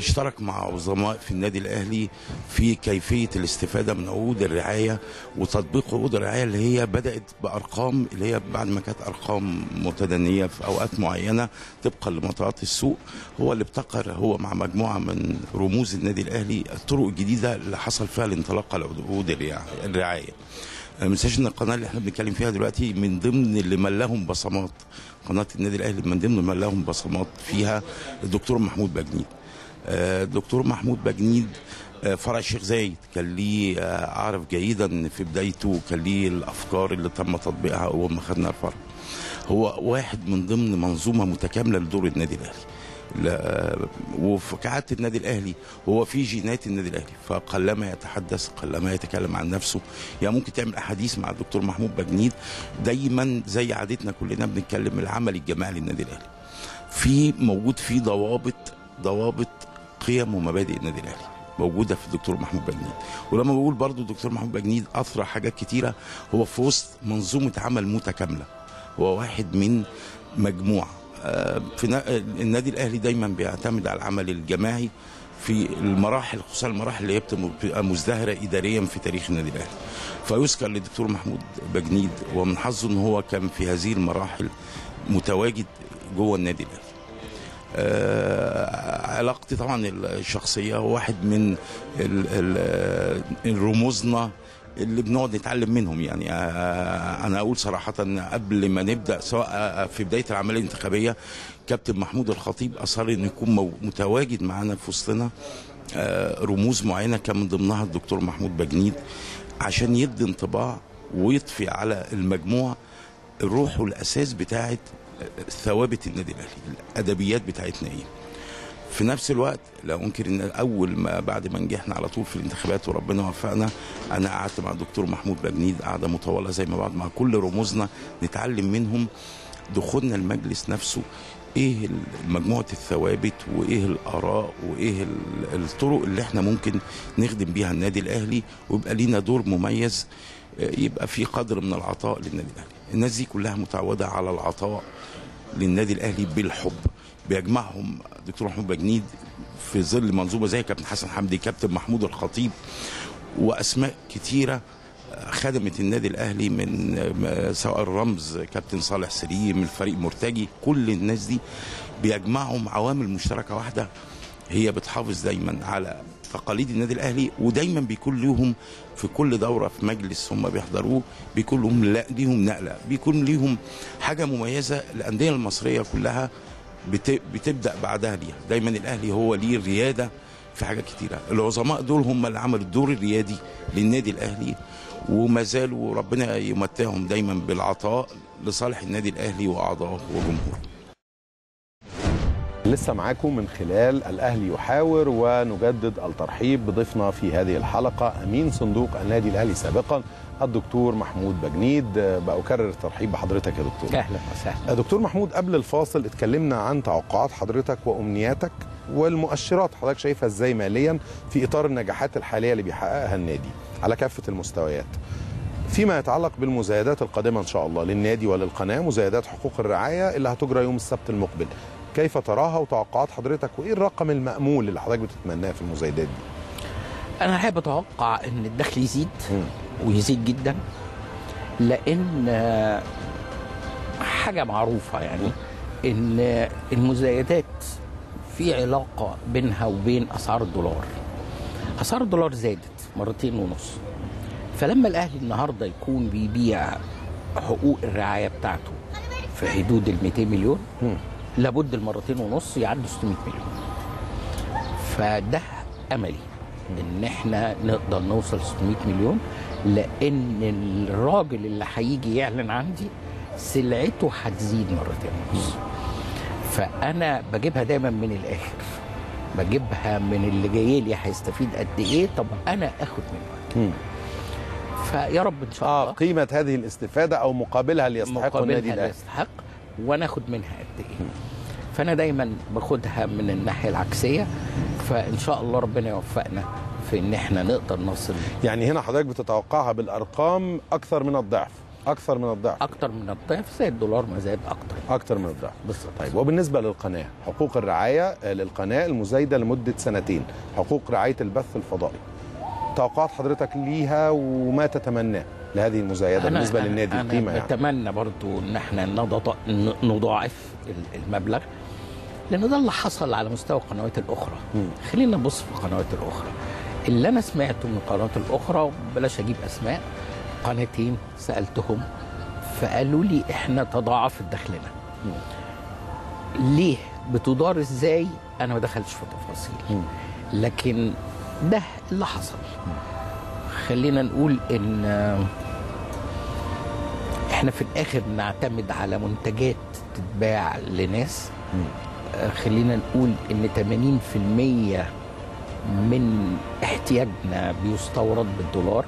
اشترك مع عظماء في النادي الأهلي في كيفية الاستفادة من عقود الرعاية وتطبيق عقود الرعاية اللي هي بدأت بأرقام اللي هي بعد ما كانت أرقام متدنيه في أوقات معينة طبقا لمطارات السوق هو اللي ابتكر هو مع مجموعة من رموز النادي الأهلي الطرق الجديده اللي حصل فيها الانطلاقه لعقود الرعاية. ما ننساش ان القناة اللي إحنا بنتكلم فيها دلوقتي من ضمن اللي ملاهم بصمات قناة النادي الأهلي من ضمن ملاهم بصمات فيها الدكتور محمود بجنيد آه، الدكتور محمود بجنيد آه، فرع الشيخ زايد كان ليه آه، أعرف جيدا في بدايته كان ليه الأفكار اللي تم تطبيقها اول ما خدنا الفرع هو واحد من ضمن منظومة متكاملة لدور النادي الأهلي. لا- وفي كعادة النادي الأهلي هو في جينات النادي الأهلي فقلما يتحدث قلما يتكلم عن نفسه. يعني ممكن تعمل أحاديث مع الدكتور محمود بجنيد دايما زي عادتنا كلنا بنتكلم العمل الجماعي للنادي الأهلي. في موجود في ضوابط ضوابط قيم ومبادئ النادي الأهلي. موجودة في الدكتور محمود بجنيد. ولما بقول برضو الدكتور محمود بجنيد اثرى حاجات كتيرة هو في وسط منظومة عمل متكاملة. هو واحد من مجموعة. آه، في نا- النادي الأهلي دايما بيعتمد على العمل الجماعي في المراحل خصوصا المراحل اللي هي بتبقى مزدهرة اداريا في تاريخ النادي الأهلي. فيذكر للدكتور محمود بجنيد ومن حظه إن هو كان في هذه المراحل متواجد جوه النادي الأهلي. آه، علاقتي طبعا الشخصية واحد من رموزنا اللي بنقعد نتعلم منهم يعني. آه، أنا أقول صراحة قبل ما نبدأ سواء آه، في بداية العملية الانتخابية كابتن محمود الخطيب أصر انه يكون متواجد معانا في وسطنا آه، رموز معينة كان من ضمنها الدكتور محمود بجنيد عشان يدي انطباع ويضفي على المجموع الروح والاساس بتاعت ثوابت النادي الاهلي الأدبيات بتاعتنا إيه؟ في نفس الوقت لا أنكر إن أول ما بعد ما نجحنا على طول في الانتخابات وربنا وفقنا أنا قعدت مع الدكتور محمود بجنيد قعده مطولة زي ما بعض مع كل رموزنا نتعلم منهم دخولنا المجلس نفسه إيه مجموعة الثوابت وإيه الآراء وإيه ال- الطرق اللي إحنا ممكن نخدم بيها النادي الأهلي ويبقى لينا دور مميز آه، يبقى في قدر من العطاء للنادي الأهلي. الناس دي كلها متعودة على العطاء للنادي الأهلي بالحب. بيجمعهم دكتور محمود بجنيد في ظل منظومة زي كابتن حسن حمدي كابتن محمود الخطيب وأسماء كتيرة خدمت النادي الأهلي من م- سواء الرمز كابتن صالح سليم الفريق مرتجي كل الناس دي بيجمعهم عوامل مشتركة واحدة هي بتحافظ دايما على تقاليد النادي الأهلي ودايما بيكون لهم في كل دورة في مجلس هم بيحضروه بيكون لهم لا ليهم نقلة بيكون ليهم حاجة مميزة الانديه المصرية كلها بت- بتبدأ بعدها ليها دايما الأهلي هو ليه الرياده في حاجات كتيرة. العظماء دول هم اللي عملوا الدور الريادي للنادي الأهلي وما زالوا ربنا يمتعهم دايما بالعطاء لصالح النادي الأهلي وأعضائه وجمهوره. لسه معاكم من خلال الأهلي يحاور ونجدد الترحيب بضيفنا في هذه الحلقة أمين صندوق النادي الأهلي سابقا الدكتور محمود بجنيد. بأكرر الترحيب بحضرتك يا دكتور. أهلا وسهلا. دكتور محمود قبل الفاصل اتكلمنا عن توقعات حضرتك وأمنياتك والمؤشرات. حضرتك شايفها إزاي ماليا في إطار النجاحات الحالية اللي بيحققها النادي على كافة المستويات؟ فيما يتعلق بالمزايدات القادمة إن شاء الله للنادي وللقناة مزايدات حقوق الرعاية اللي هتجرى يوم السبت المقبل. كيف تراها وتوقعات حضرتك وإيه الرقم المأمول اللي حضرتك بتتمناه في المزايدات دي؟ أنا حابب أتوقع إن الدخل يزيد ويزيد جدا لأن حاجة معروفة يعني إن المزايدات في علاقة بينها وبين أسعار الدولار. أسعار الدولار زادت مرتين ونص. فلما الأهلي النهارده يكون بيبيع حقوق الرعاية بتاعته في حدود ال 200 مليون لابد المرتين ونص يعدوا 600 مليون. فده أملي إن إحنا نقدر نوصل 600 مليون لأن الراجل اللي هيجي يعلن عندي سلعته هتزيد مرتين ونص. فأنا بجيبها دايما من الآخر. بجيبها من اللي جاي لي هيستفيد قد إيه؟ طب أنا آخد منه. فيا رب إن شاء الله. آه قيمة هذه الاستفادة أو مقابلها اللي يستحقه النادي مقابلها اللي الأهلي يستحق وناخد منها قد إيه؟ فأنا دايما باخدها من الناحية العكسية فإن شاء الله ربنا يوفقنا في إن إحنا نقدر نصل يعني هنا حضرتك بتتوقعها بالأرقام أكثر من الضعف أكثر من الضعف. أكتر من الضعف زي الدولار ما زاد أكتر أكثر من الضعف. بالظبط طيب وبالنسبة للقناة حقوق الرعاية آه، للقناة المزايدة لمدة سنتين حقوق رعاية البث الفضائي. توقعات حضرتك ليها وما تتمناه لهذه بالنسبة أنا- للنادي أنا القيمة يعني؟ بتمنى برضو إن إحنا نضاعف ال- المبلغ. لأن ده اللي حصل على مستوى القنوات الأخرى. خلينا نبص في القنوات الأخرى. اللي أنا سمعته من القنوات الأخرى بلاش أجيب أسماء قناتين سألتهم فقالوا لي إحنا تضاعفت دخلنا. ليه؟ بتدار إزاي؟ أنا ما دخلتش في تفاصيل. لكن ده اللي حصل. خلينا نقول إن إحنا في الآخر بنعتمد على منتجات تتباع لناس. خلينا نقول إن 80% من احتياجنا بيستورد بالدولار.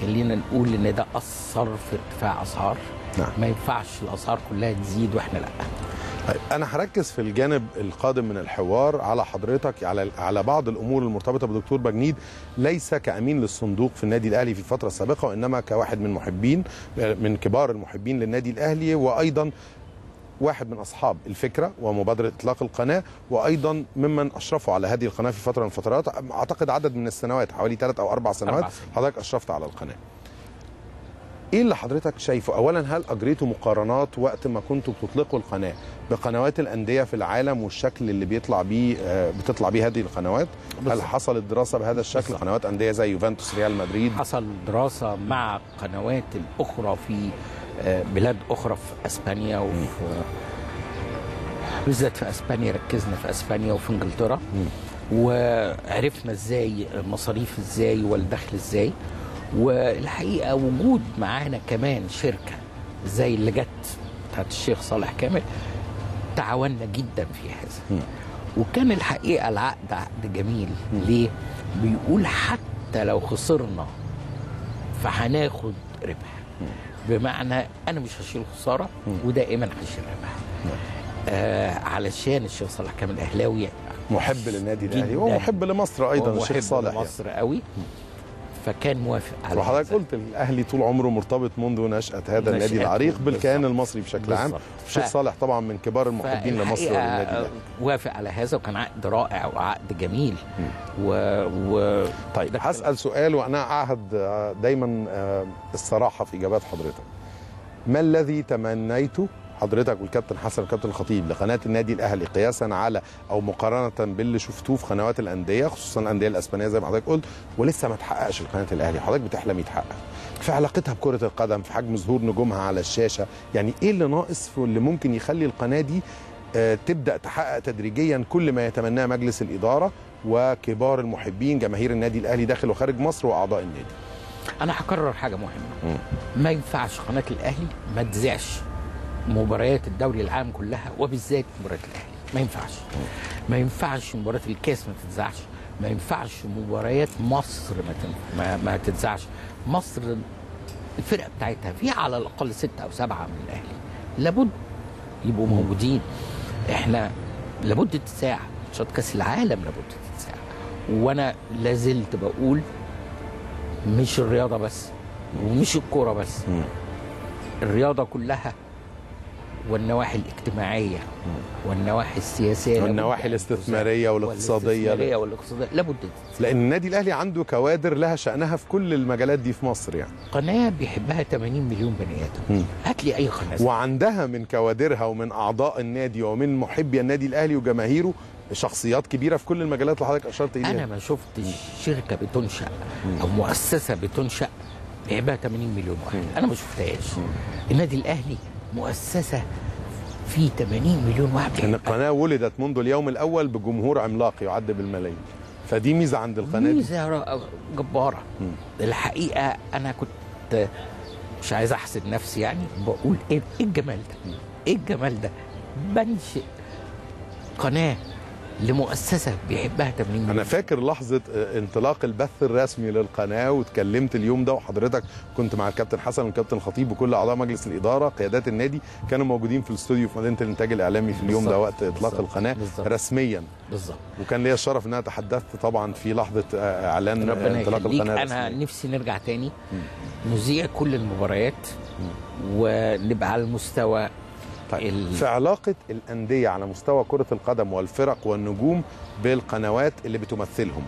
خلينا نقول إن ده أثر في ارتفاع أسعار. نعم. ما ينفعش الأسعار كلها تزيد وإحنا لأ. طيب أنا هركز في الجانب القادم من الحوار على حضرتك على على بعض الأمور المرتبطة بدكتور بجنيد. ليس كأمين للصندوق في النادي الأهلي في الفترة السابقه وإنما كواحد من محبين من كبار المحبين للنادي الأهلي وأيضا واحد من أصحاب الفكرة ومبادرة إطلاق القناة وأيضا ممن أشرفوا على هذه القناة في فترة من الفترات أعتقد عدد من السنوات حوالي ثلاث أو أربع سنوات أربع. حضرتك أشرفت على القناة إيه اللي حضرتك شايفه اولا هل اجريتوا مقارنات وقت ما كنتوا بتطلقوا القناة بقنوات الأندية في العالم والشكل اللي بيطلع بيه آه، بتطلع بيه هذه القنوات هل. حصلت دراسة بهذا الشكل بالظبط. قنوات أندية زي يوفنتوس ريال مدريد حصل دراسة مع قنوات الأخرى في بلاد أخرى في أسبانيا وفي بالذات في أسبانيا ركزنا في أسبانيا وفي إنجلترا. وعرفنا إزاي المصاريف إزاي والدخل إزاي. والحقيقة وجود معانا كمان شركة زي اللي جت بتاعت الشيخ صالح كامل تعاوننا جدا في هذا. وكان الحقيقة العقد عقد جميل. ليه؟ بيقول حتى لو خسرنا فهناخد ربح. بمعنى أنا مش هشيل خسارة ودائما هشيل ربح آه علشان الشيخ صالح كامل أهلاوي محب للنادي الأهلي. ومحب لمصر أيضا الشيخ صالح يعني. لمصر قوي فكان موافق على وحضرتك. قلت الأهلي طول عمره مرتبط منذ نشأة هذا النادي العريق بالكيان. المصري بشكل عام. الشيخ صالح طبعا من كبار المحبين لمصر وللنادي الأهلي وافق على هذا وكان عقد رائع وعقد جميل و, و... طيب هسأل سؤال وأنا أعهد دايما آه، الصراحة في إجابات حضرتك ما الذي تمنيته حضرتك والكابتن حسن والكابتن الخطيب لقناة النادي الأهلي قياسا على أو مقارنة باللي شفتوه في قنوات الأندية خصوصا الأندية الأسبانية زي ما حضرتك قلت ولسه ما اتحققش لقناه الأهلي. حضرتك بتحلم يتحقق. في علاقتها بكرة القدم في حجم ظهور نجومها على الشاشة يعني إيه اللي ناقص اللي ممكن يخلي القناة دي آه، تبدأ تحقق تدريجيا كل ما يتمناه مجلس الإدارة وكبار المحبين جماهير النادي الأهلي داخل وخارج مصر وأعضاء النادي؟ أنا هكرر حاجة مهمة. ما ينفعش قناة الأهلي ما تذيعش. مباريات الدوري العام كلها وبالذات مباريات الأهلي. ما ينفعش. ما ينفعش مباريات الكاس ما تتذاعش. ما ينفعش مباريات مصر ما ما, ما تتذاعش. مصر الفرقه بتاعتها فيها على الأقل ستة أو سبعة من الأهلي. لابد يبقوا موجودين. إحنا لابد تتذاع ماتشات كأس العالم لابد تتذاع وأنا لازلت بقول مش الرياضة بس ومش الكورة بس. الرياضة كلها والنواحي الاجتماعية والنواحي السياسية والنواحي الاستثمارية. والاقتصادية. والاستثمارية والاقتصادية لابد. لأن النادي الأهلي عنده كوادر لها شأنها في كل المجالات دي في مصر يعني. قناة بيحبها 80 مليون بني آدم. هات لي أي قناة. وعندها من كوادرها ومن أعضاء النادي ومن محبي النادي الأهلي وجماهيره شخصيات كبيرة في كل المجالات اللي حضرتك أشرت إليها. أنا ما شفتش شركة بتنشأ أو مؤسسة بتنشأ بيحبها 80 مليون واحد. أنا ما شفتهاش. النادي الأهلي مؤسسة في 80 مليون واحد. ان القناه ولدت منذ اليوم الأول بجمهور عملاق يعد بالملايين فدي ميزة عند القناة ميزة جبارة. الحقيقة أنا كنت مش عايز أحسد نفسي يعني. بقول إيه إيه الجمال ده؟ إيه الجمال ده؟ بنشئ قناة لمؤسسة بيحبها 80 مليون أنا فاكر لحظة آه، انطلاق البث الرسمي للقناة واتكلمت اليوم ده وحضرتك كنت مع الكابتن حسن والكابتن الخطيب وكل أعضاء مجلس الإدارة قيادات النادي كانوا موجودين في الاستوديو في مدينة الإنتاج الإعلامي في اليوم ده وقت إطلاق بالظبط، القناة بالظبط. رسميا. بالظبط. وكان ليا الشرف إن أنا تحدثت طبعا في لحظة آه، إعلان آه، ربنا انطلاق القناة أنا الرسمية. نفسي نرجع تاني. نذيع كل المباريات ونبقى على المستوى طيب في علاقة الأندية على مستوى كرة القدم والفرق والنجوم بالقنوات اللي بتمثلهم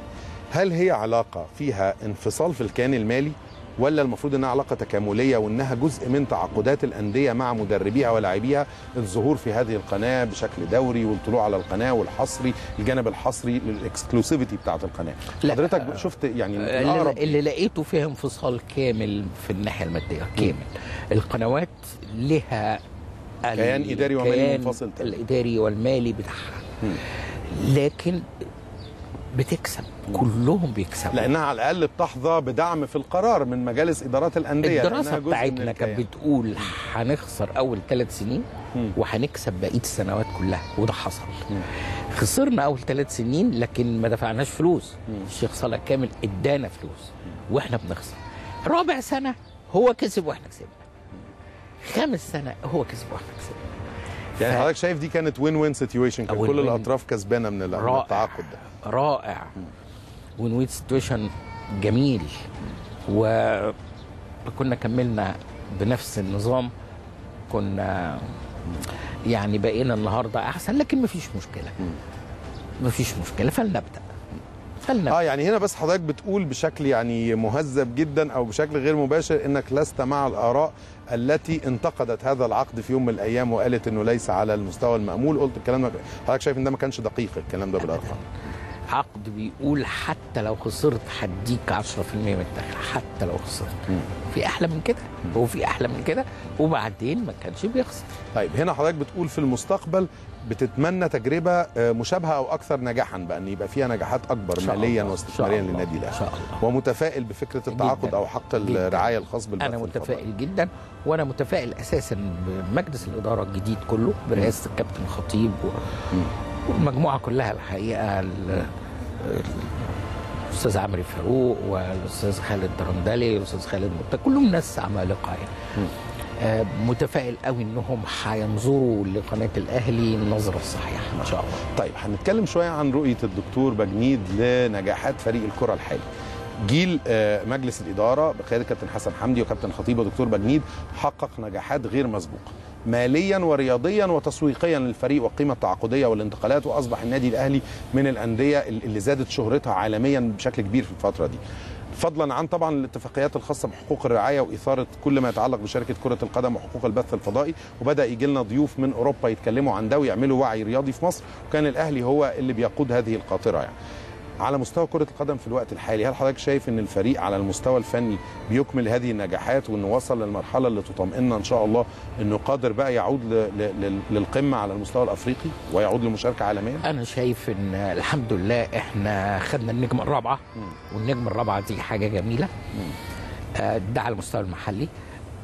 هل هي علاقة فيها انفصال في الكيان المالي ولا المفروض إنها علاقة تكاملية وإنها جزء من تعاقدات الأندية مع مدربيها ولاعبيها؟ الظهور في هذه القناة بشكل دوري والطلوع على القناة والحصري الجانب الحصري للإكسكلوسيفيتي بتاعت القناة. لا. حضرتك شفت يعني اللي, الأقرب اللي لقيته فيها انفصال كامل في الناحية المادية كامل. القنوات لها ال- كيان إداري ومالي منفصل تاني. الإداري والمالي بتاعها. لكن بتكسب كلهم بيكسبوا. لأنها على الأقل بتحظى بدعم في القرار من مجالس إدارات الأندية الدراسة بتاعتنا كانت. بتقول هنخسر أول ثلاث سنين وهنكسب بقية السنوات كلها وده حصل. خسرنا أول ثلاث سنين لكن ما دفعناش فلوس. الشيخ صالح كامل ادانا فلوس وإحنا بنخسر. رابع سنة هو كسب وإحنا كسبنا. خامس سنة. هو كسب وإحنا كسبنا يعني حضرتك شايف دي كانت win win situation كان كل. الأطراف كسبانة من. التعاقد ده. رائع. win win situation جميل وكنا كملنا بنفس النظام. كنا يعني بقينا النهارده أحسن لكن مفيش مشكلة. مفيش مشكلة فلنبدأ. فلنبدا آه يعني هنا بس حضرتك بتقول بشكل يعني مهذب جدا أو بشكل غير مباشر إنك لست مع الآراء التي انتقدت هذا العقد في يوم من الأيام وقالت إنه ليس على المستوى المأمول. قلت الكلام ده حضرتك شايف إن ده ما كانش دقيق الكلام ده بالأرقام؟ عقد بيقول حتى لو خسرت هديك 10% من الدخل حتى لو خسرت. في أحلى من كده هو في أحلى من كده وبعدين ما كانش بيخسر طيب هنا حضرتك بتقول في المستقبل بتتمنى تجربة آه، مشابهة أو أكثر نجاحا بأن يبقى فيها نجاحات أكبر ماليا. واستثماريا. للنادي الأهلي شاء الله. ومتفائل بفكرة التعاقد أو حق الرعاية الخاص بالبث أنا. متفائل جدا وأنا متفائل أساسا بمجلس الإدارة الجديد كله برئاسة الكابتن خطيب و... والمجموعة كلها الحقيقة ال- الاستاذ عمرو فاروق والأستاذ خالد درندلي والأستاذ خالد مرتضى كلهم ناس عمالقه يعني. آه، متفائل قوي إنهم هينظروا لقناة الأهلي النظرة الصحيحة إن شاء الله. طيب هنتكلم شوية عن رؤية الدكتور بجنيد لنجاحات فريق الكرة الحالي. جيل آه، مجلس الإدارة بقيادة كابتن حسن حمدي وكابتن خطيب ودكتور بجنيد حقق نجاحات غير مسبوقة. ماليا ورياضيا وتسويقيا للفريق والقيمة التعاقدية والانتقالات وأصبح النادي الأهلي من الأندية اللي زادت شهرتها عالميا بشكل كبير في الفترة دي. فضلا عن طبعا الاتفاقيات الخاصة بحقوق الرعاية وإثارة كل ما يتعلق بشركة كرة القدم وحقوق البث الفضائي وبدأ يجي لنا ضيوف من أوروبا يتكلموا عن ده ويعملوا وعي رياضي في مصر وكان الأهلي هو اللي بيقود هذه القاطرة يعني. على مستوى كرة القدم في الوقت الحالي. هل حضرتك شايف إن الفريق على المستوى الفني بيكمل هذه النجاحات وانه وصل للمرحلة اللي تطمئننا إن شاء الله إنه قادر بقى يعود للقمة على المستوى الأفريقي ويعود لمشاركة عالمية؟ أنا شايف إن الحمد لله إحنا خدنا النجمة الرابعة والنجمة الرابعة دي حاجة جميلة. آه، ده على المستوى المحلي.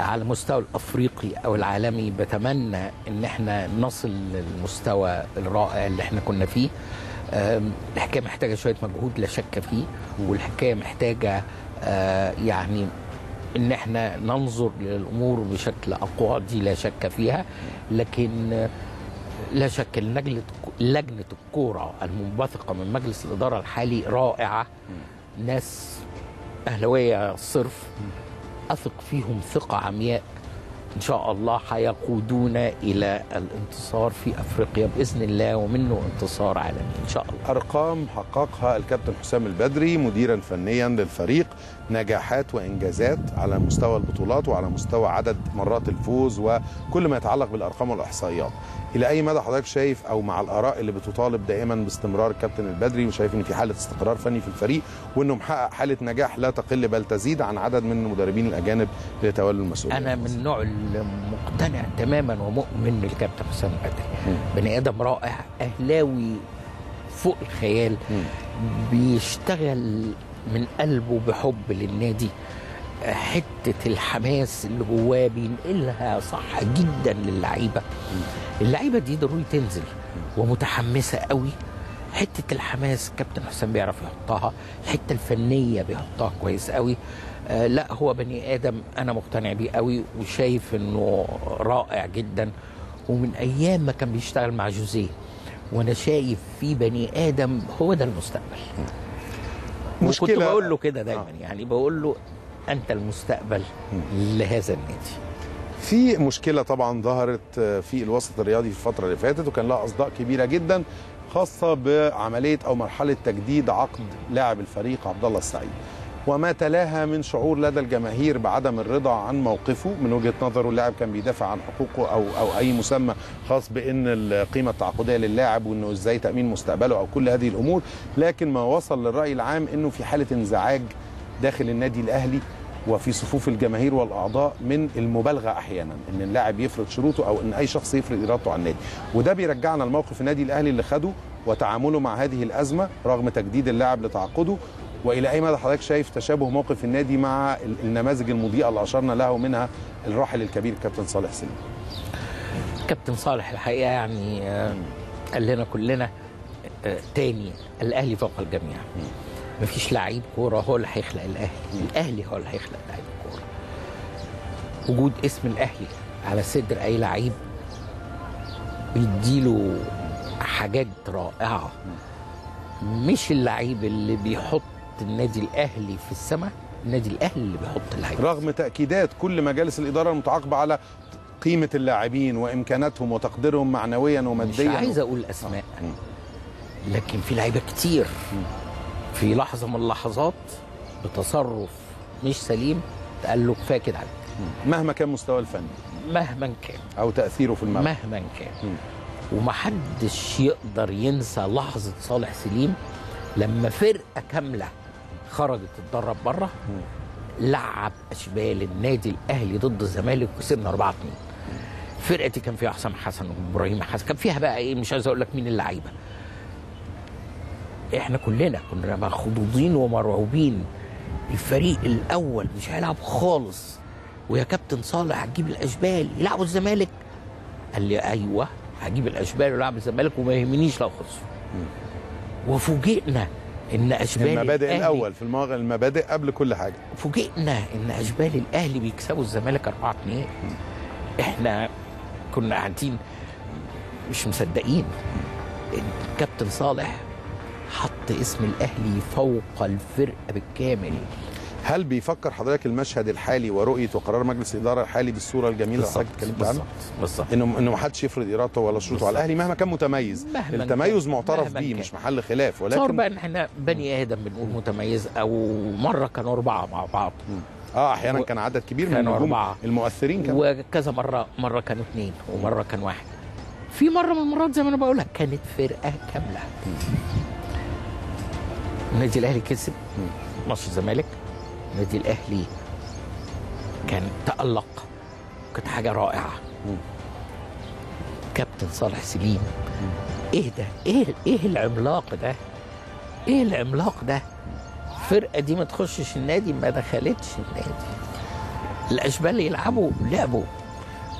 على المستوى الأفريقي أو العالمي بتمنى إن إحنا نصل للمستوى الرائع اللي إحنا كنا فيه. الحكاية محتاجة شوية مجهود لا شك فيه والحكاية محتاجة آه، يعني إن إحنا ننظر للأمور بشكل أقوى دي لا شك فيها. لكن آه، لا شك إن لجنة لجنة الكورة المنبثقة من مجلس الإدارة الحالي رائعة. ناس أهلاوية صرف أثق فيهم ثقة عمياء. إن شاء الله هيقودونا إلى الانتصار في أفريقيا بإذن الله ومنه انتصار عالمي إن شاء الله. أرقام حققها الكابتن حسام البدري مديرا فنيا للفريق نجاحات وإنجازات على مستوى البطولات وعلى مستوى عدد مرات الفوز وكل ما يتعلق بالأرقام والإحصائيات. إلى أي مدى حضرتك شايف أو مع الآراء اللي بتطالب دائما باستمرار الكابتن البدري وشايف إن في حالة استقرار فني في الفريق وإنه محقق حالة نجاح لا تقل بل تزيد عن عدد من المدربين الأجانب اللي تولوا المسؤولية؟ أنا من النوع المقتنع تماما ومؤمن بالكابتن حسام البدري. بني آدم رائع أهلاوي فوق الخيال بيشتغل من قلبه بحب للنادي. حتة الحماس اللي جواه بينقلها صح جدا للعيبة. اللعيبة دي ضروري تنزل. ومتحمسة قوي. حتة الحماس كابتن حسام بيعرف يحطها. الحته الفنية بيحطها كويس قوي. آه لا هو بني آدم أنا مقتنع بيه قوي. وشايف إنه رائع جدا. ومن أيام ما كان بيشتغل مع جوزيه. وأنا شايف في بني آدم هو ده المستقبل. وكنت مشكلة- بقول له كده دايما. يعني بقول له أنت المستقبل لهذا النادي. في مشكلة طبعا ظهرت في الوسط الرياضي في الفترة اللي فاتت وكان لها أصداء كبيرة جدا خاصة بعملية أو مرحلة تجديد عقد لاعب الفريق عبد الله السعيد. وما تلاها من شعور لدى الجماهير بعدم الرضا عن موقفه من وجهة نظره اللاعب كان بيدافع عن حقوقه أو أو أي مسمى خاص بأن القيمة التعاقدية للاعب وأنه إزاي تأمين مستقبله أو كل هذه الأمور. لكن ما وصل للرأي العام أنه في حالة انزعاج داخل النادي الأهلي وفي صفوف الجماهير والأعضاء من المبالغة أحيانا إن اللاعب يفرض شروطه أو إن أي شخص يفرض إرادته على النادي. وده بيرجعنا لموقف النادي الأهلي اللي خده وتعامله مع هذه الأزمة رغم تجديد اللاعب لتعاقده. وإلى أي مدى حضرتك شايف تشابه موقف النادي مع ال- النماذج المضيئة اللي أشرنا لها ومنها الراحل الكبير كابتن صالح سليم؟ كابتن صالح الحقيقة يعني آه، قال لنا كلنا آه، تاني الأهلي فوق الجميع. مفيش لعيب كورة هو اللي هيخلق الأهلي. الأهلي هو اللي هيخلق لعيب الكوره وجود اسم الأهلي على صدر أي لعيب بيديله حاجات رائعة. مش اللعيب اللي بيحط النادي الأهلي في السماء النادي الأهلي اللي بيحط اللعيب رغم تأكيدات كل مجالس الإدارة المتعاقبة على قيمة اللاعبين وإمكاناتهم وتقديرهم معنويا مش وماديا عايز أقول أسماء لكن في لعيبة كتير. في لحظة من اللحظات بتصرف مش سليم قال له كفايه كده عليك. مهما كان مستوى الفني مهما كان. أو تأثيره في الملعب مهما كان. ومحدش يقدر ينسى لحظة صالح سليم لما فرقة كاملة خرجت تتدرب بره لعب أشبال النادي الأهلي ضد الزمالك وكسبنا 4 2 فرقتي كان فيها حسام حسن وإبراهيم حسن. كان فيها بقى إيه؟ مش عايز أقول لك مين اللعيبة. إحنا كلنا كنا مخضوضين ومرعوبين. الفريق الأول مش هيلعب خالص. ويا كابتن صالح هتجيب الأشبال يلعبوا الزمالك. قال لي أيوه هجيب الأشبال والعب الزمالك وما يهمنيش لو خسروا. وفوجئنا إن أشبال المبادئ الأهلي- الأول في المواقع المبادئ قبل كل حاجة. فوجئنا إن أشبال الأهلي بيكسبوا الزمالك 4 2 إحنا كنا قاعدين مش مصدقين. الكابتن صالح حط اسم الأهلي فوق الفرقة بالكامل. هل بيفكر حضرتك المشهد الحالي ورؤيه وقرار مجلس الإدارة الحالي بالصورة الجميلة اللي حضرتك اتكلمت عنها؟ بالظبط إنه إنه ما حدش يفرض إرادته ولا شروطه على الأهلي مهما كان متميز. مهما التميز كان- معترف بيه. مش محل خلاف ولكن بقى إن إحنا بني آدم بنقول متميز أو مرة كانوا أربعة مع بعض. آه أحيانا كان عدد كبير من النجوم أربعة. المؤثرين كان وكذا مرة مرة كانوا اثنين ومرة كان واحد. في مرة من المرات زي ما أنا بقول لك كانت فرقة كاملة. النادي الأهلي كسب ماتش الزمالك. النادي الأهلي كان تألق كانت حاجة رائعة. كابتن صالح سليم. إيه ده؟ إيه إيه العملاق ده؟ إيه العملاق ده؟ الفرقة دي ما تخشش النادي ما دخلتش النادي. الأشبال يلعبوا لعبوا.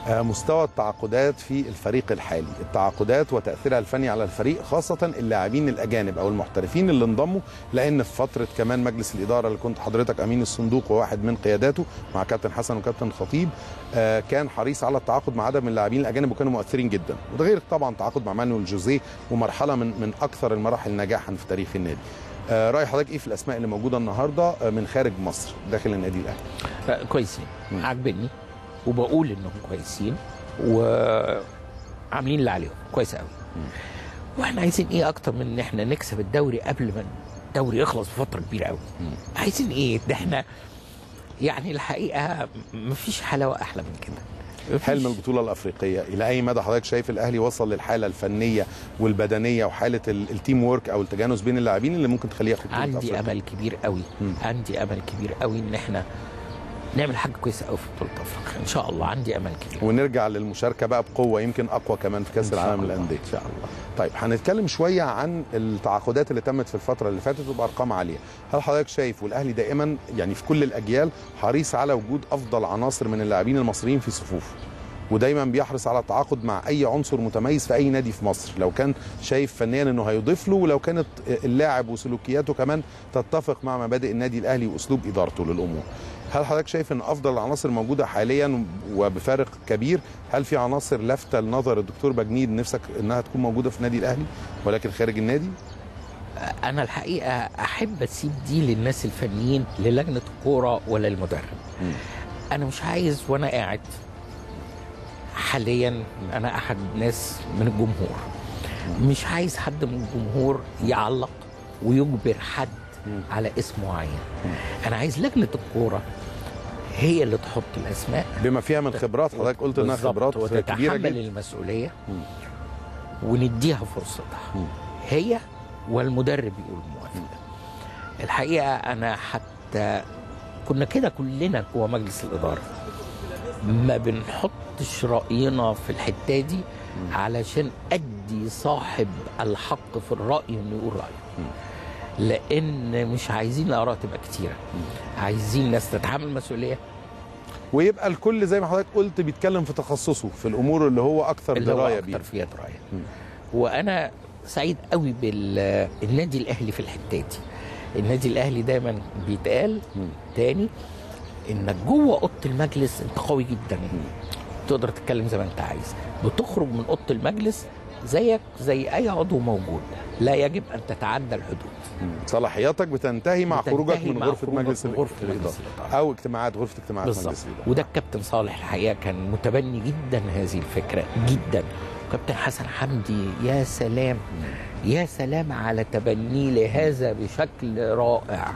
مستوى التعاقدات في الفريق الحالي. التعاقدات وتأثيرها الفني على الفريق خاصة اللاعبين الأجانب أو المحترفين اللي انضموا لأن في فترة كمان مجلس الإدارة اللي كنت حضرتك أمين الصندوق وواحد من قياداته مع كابتن حسن وكابتن خطيب آه، كان حريص على التعاقد مع عدد من اللاعبين الأجانب وكانوا مؤثرين جدا. وده غير طبعا تعاقد مع مانويل جوزيه ومرحلة من من أكثر المراحل نجاحا في تاريخ النادي. آه، رأي حضرتك إيه في الأسماء اللي موجودة النهارده آه، من خارج مصر داخل النادي الأهلي؟ آه، كويسين. عاجبني. وبقول إنهم كويسين وعاملين اللي عليهم. كويس قوي وإحنا عايزين إيه أكتر من إن إحنا نكسب الدوري قبل ما الدوري يخلص بفترة كبيرة قوي عايزين إيه؟ ده إحنا يعني الحقيقة مفيش حلاوة أحلى من كده. حلم البطولة الأفريقية. إلى أي مدى حضرتك شايف الأهلي وصل للحالة الفنية والبدنية وحالة ال- ال teamwork أو التجانس بين اللاعبين اللي ممكن تخليه ياخد عندي؟ أمل كبير قوي عندي أمل كبير قوي إن إحنا نعمل حاجة كويسة قوي في بطولة أفريقيا. إن شاء الله. عندي أمل كبير. ونرجع للمشاركة بقى بقوة يمكن أقوى كمان في كأس العالم للأندية. إن شاء الله. طيب هنتكلم شوية عن التعاقدات اللي تمت في الفترة اللي فاتت وبأرقام عالية. هل حضرتك شايف والأهلي دائما يعني في كل الأجيال حريص على وجود أفضل عناصر من اللاعبين المصريين في صفوفه؟ ودايما بيحرص على التعاقد مع أي عنصر متميز في أي نادي في مصر؟ لو كان شايف فنيا إنه هيضيف له ولو كانت اللاعب وسلوكياته كمان تتفق مع مبادئ النادي الأهلي وأسلوب إدارته للأمور. هل حضرتك شايف إن أفضل العناصر موجودة حاليا وبفارق كبير؟ هل في عناصر لافتة لنظر الدكتور بجنيد نفسك إنها تكون موجودة في النادي الأهلي ولكن خارج النادي؟ أنا الحقيقة أحب أسيب دي للناس الفنيين للجنة الكورة ولا المدرب أنا مش عايز وأنا قاعد حاليا أنا أحد الناس من الجمهور. مش عايز حد من الجمهور يعلق ويجبر حد على اسم معين. أنا عايز لجنة الكورة هي اللي تحط الأسماء. بما فيها من خبرات حضرتك قلت إنها خبرات كبيرة وتتحمل جدا المسؤولية ونديها فرصتها. هي والمدرب يقول موافق الحقيقة أنا حتى كنا كده كلنا جوه مجلس الإدارة ما بنحطش رأينا في الحتة دي علشان أدي صاحب الحق في الرأي إنه يقول رأيه. لأن مش عايزين الآراء تبقى كتيرة. عايزين ناس تتحمل مسؤولية. ويبقى الكل زي ما حضرتك قلت بيتكلم في تخصصه في الأمور اللي هو أكثر اللي هو دراية بيها فيها دراية. وأنا سعيد قوي بالنادي الأهلي في الحتة دي. النادي الأهلي دايما بيتقال تاني انك جوه أوضة المجلس أنت قوي جدا. تقدر تتكلم زي ما أنت عايز. بتخرج من أوضة المجلس زيك زي أي عضو موجود. لا يجب أن تتعدى الحدود. صلاحياتك بتنتهي مع بتنتهي خروجك من مع غرفة خروجك مجلس غرفة الإدارة. أو اجتماعات غرفة اجتماعات مجلس الإدارة. وده الكابتن صالح الحقيقة كان متبني جدا هذه الفكرة جدا. كابتن حسن حمدي يا سلام. يا سلام على تبنيه لهذا بشكل رائع.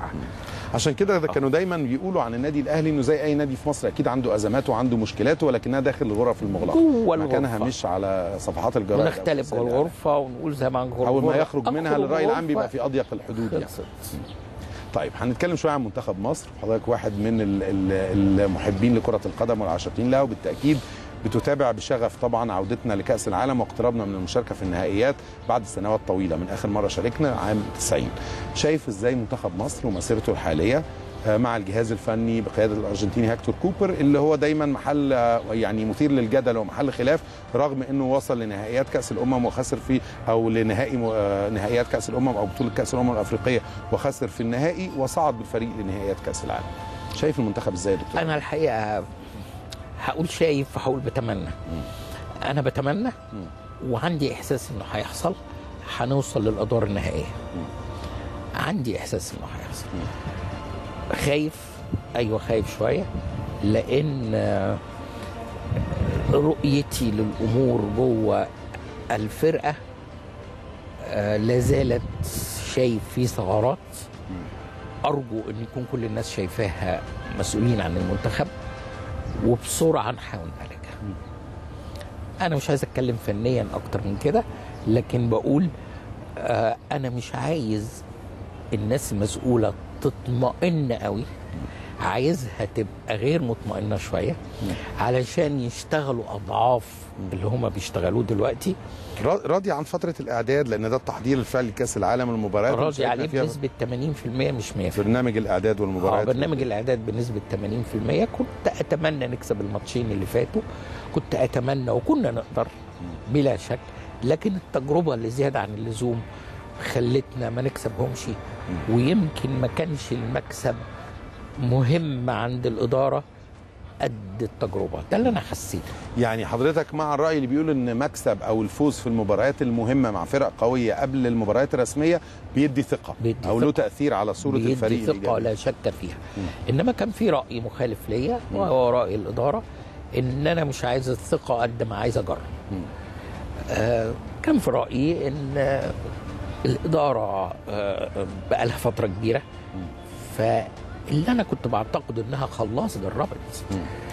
عشان كده ده كانوا دايما بيقولوا عن النادي الأهلي إنه زي أي نادي في مصر أكيد عنده ازماته وعنده مشكلاته ولكنها داخل الغرف المغلقة مكانها. مش على صفحات الجرايد ونختلف جوه الإعلام. الغرفة ونقول زي ما نقول أول ما. يخرج منها للرأي العام. بيبقى في أضيق الحدود يعني. طيب هنتكلم شوية عن منتخب مصر حضرتك واحد من ال- ال- المحبين لكرة القدم والعاشقين لها وبالتأكيد بتتابع بشغف طبعا عودتنا لكأس العالم واقترابنا من المشاركة في النهائيات بعد سنوات طويلة. من آخر مرة شاركنا عام 90 شايف إزاي منتخب مصر ومسيرته الحالية آه، مع الجهاز الفني بقيادة الأرجنتيني هكتور كوبر اللي هو دايما محل آه، يعني مثير للجدل ومحل خلاف رغم إنه وصل لنهائيات كأس الأمم وخسر في أو لنهائي آه، نهائيات كأس الأمم أو بطولة كأس الأمم الأفريقية وخسر في النهائي وصعد بالفريق لنهائيات كأس العالم. شايف المنتخب إزاي يا دكتور؟ أنا الحقيقة هقول شايف وهقول بتمنى. أنا بتمنى وعندي إحساس إنه هيحصل هنوصل للأدوار النهائية. عندي إحساس إنه هيحصل. خايف أيوه خايف شوية لأن رؤيتي للأمور جوه الفرقة آه، لا زالت شايف في ثغرات. أرجو إن يكون كل الناس شايفاها مسؤولين عن المنتخب. وبسرعه نحاول نعالجها أنا مش عايز أتكلم فنيا أكتر من كده لكن بقول آه أنا مش عايز الناس المسؤولة تطمئن قوي عايزها تبقى غير مطمئنة شوية. علشان يشتغلوا أضعاف اللي هما بيشتغلوه دلوقتي. را- راضي عن فترة الإعداد لأن ده التحضير الفعلي لكأس العالم المباريات راضي عليه بنسبة 80% مش 100% برنامج الإعداد والمباريات. برنامج الإعداد بنسبة 80% كنت أتمنى نكسب الماتشين اللي فاتوا. كنت أتمنى وكنا نقدر بلا شك. لكن التجربة اللي زيادة عن اللزوم خلتنا ما نكسبهمش. ويمكن ما كانش المكسب مهم عند الإدارة قد التجربة. ده اللي أنا حسيته. يعني حضرتك مع الرأي اللي بيقول إن مكسب أو الفوز في المباريات المهمة مع فرق قوية قبل المباريات الرسمية بيدي ثقة بيدي أو له ثقة. تأثير على صورة بيدي الفريق ثقة الإيجابي. لا شك فيها. إنما كان في رأي مخالف ليا وهو رأي الإدارة إن أنا مش عايز الثقة قد ما عايز أجرب. آه كان في رأيي إن آه، الإدارة آه بقى لها فترة كبيرة. فاللي أنا كنت بعتقد إنها خلاص جربت.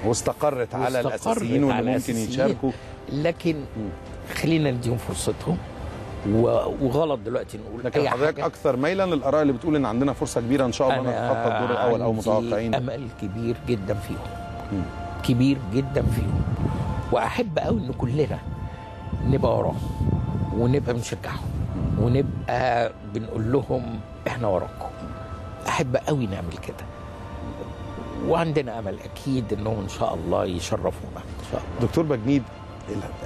واستقرت على الأساسيين واللي ممكن. يشاركوا. لكن خلينا نديهم فرصتهم. وغلط دلوقتي نقول لكن حضرتك. أكثر ميلا للآراء اللي بتقول إن عندنا فرصة كبيرة إن شاء الله نتخطى الدور الأول أو متوقعين. أمل كبير جدا فيهم. كبير جدا فيهم. وأحب قوي إن كلنا نبقى وراهم ونبقى بنشجعهم ونبقى بنقول لهم إحنا وراكم. أحب قوي نعمل كده. وعندنا أمل أكيد إنهم إن شاء الله يشرفونا. إن شاء الله. دكتور بجنيد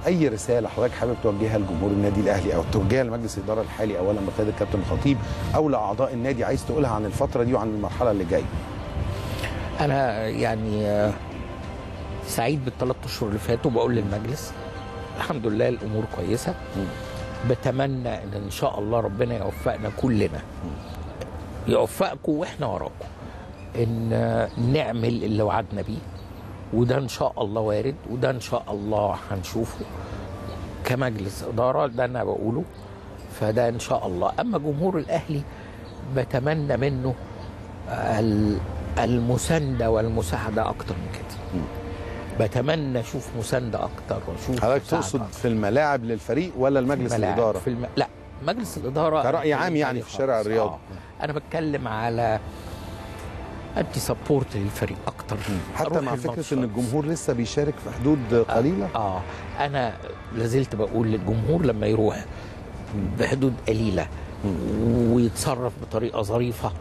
أي رسالة حضرتك حابب توجهها لجمهور النادي الأهلي أو توجهها لمجلس الإدارة الحالي اولا بقياده الكابتن الخطيب أو لأعضاء النادي عايز تقولها عن الفترة دي وعن المرحلة اللي جاية؟ أنا يعني آه، سعيد بالثلاث أشهر اللي فاتوا بقول للمجلس الحمد لله الأمور كويسة. بتمنى إن إن شاء الله ربنا يوفقنا كلنا. يوفقكم وإحنا وراكم. إن نعمل اللي وعدنا بيه وده إن شاء الله وارد وده إن شاء الله هنشوفه كمجلس إدارة ده أنا بقوله. فده إن شاء الله. أما جمهور الأهلي بتمنى منه ال- المساندة والمساعدة أكتر من كده. بتمنى أشوف مساندة أكتر وأشوف حضرتك تقصد أكتر. في الملاعب للفريق ولا لمجلس الملاعب، الإدارة؟ في الم... لا. مجلس الإدارة كرأي عام يعني في الشارع خالص. الرياضي. آه. أنا بتكلم على ادي سبورت للفريق أكتر حتى مع فكرة. إن الجمهور لسه بيشارك في حدود قليلة آه أنا لازلت بقول للجمهور لما يروح بحدود قليلة ويتصرف بطريقة ظريفة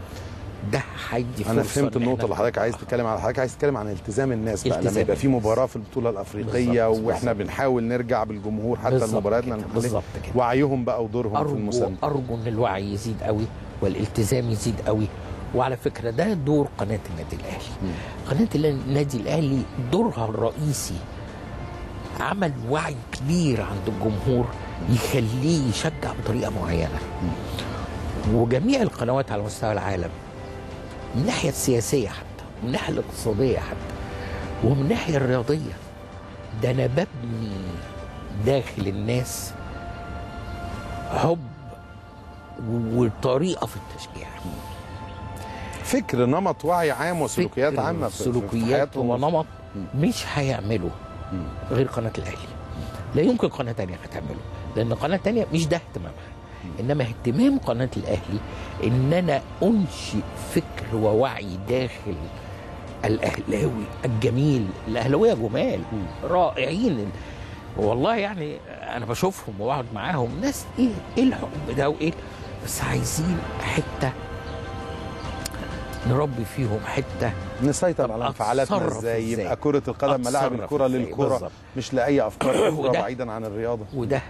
ده هيدي فرصة أنا فهمت النقطة اللي حضرتك عايز تتكلم على حضرتك عايز تتكلم عن التزام الناس بقى لما يبقى في. مباراة في البطولة الأفريقية بالظبط، وإحنا بالظبط. بنحاول نرجع بالجمهور حتى لمبارياتنا كده، المحلية. بالظبط كده. وعيهم بقى ودورهم في ارجو المساندة أرجو إن الوعي يزيد قوي والالتزام يزيد قوي وعلى فكرة ده دور قناة النادي الأهلي قناة النادي الأهلي دورها الرئيسي عمل وعي كبير عند الجمهور يخليه يشجع بطريقة معينة وجميع القنوات على مستوى العالم من الناحيه السياسيه حتى من الناحيه الاقتصادية حتى ومن الناحيه الرياضية. ده أنا ببني داخل الناس حب وطريقة في التشجيع. فكر نمط وعي عام وسلوكيات في سلوكيات. ونمط مش هيعمله غير قناة الأهلي. لا يمكن قناة تانية هتعمله لأن قناة تانية مش ده اهتمامها. إنما اهتمام قناة الأهلي ان أنا أنشئ فكر ووعي داخل الأهلاوي الجميل الأهلاوية جمال رائعين والله يعني أنا بشوفهم وبقعد معاهم ناس إيه إيه الحب ده وإيه بس عايزين حتة نربي فيهم حتة نسيطر على انفعالاتنا إزاي؟ يبقى كرة القدم ملاعب الكرة؟ للكرة. مش لأي أفكار بعيدا عن الرياضة وده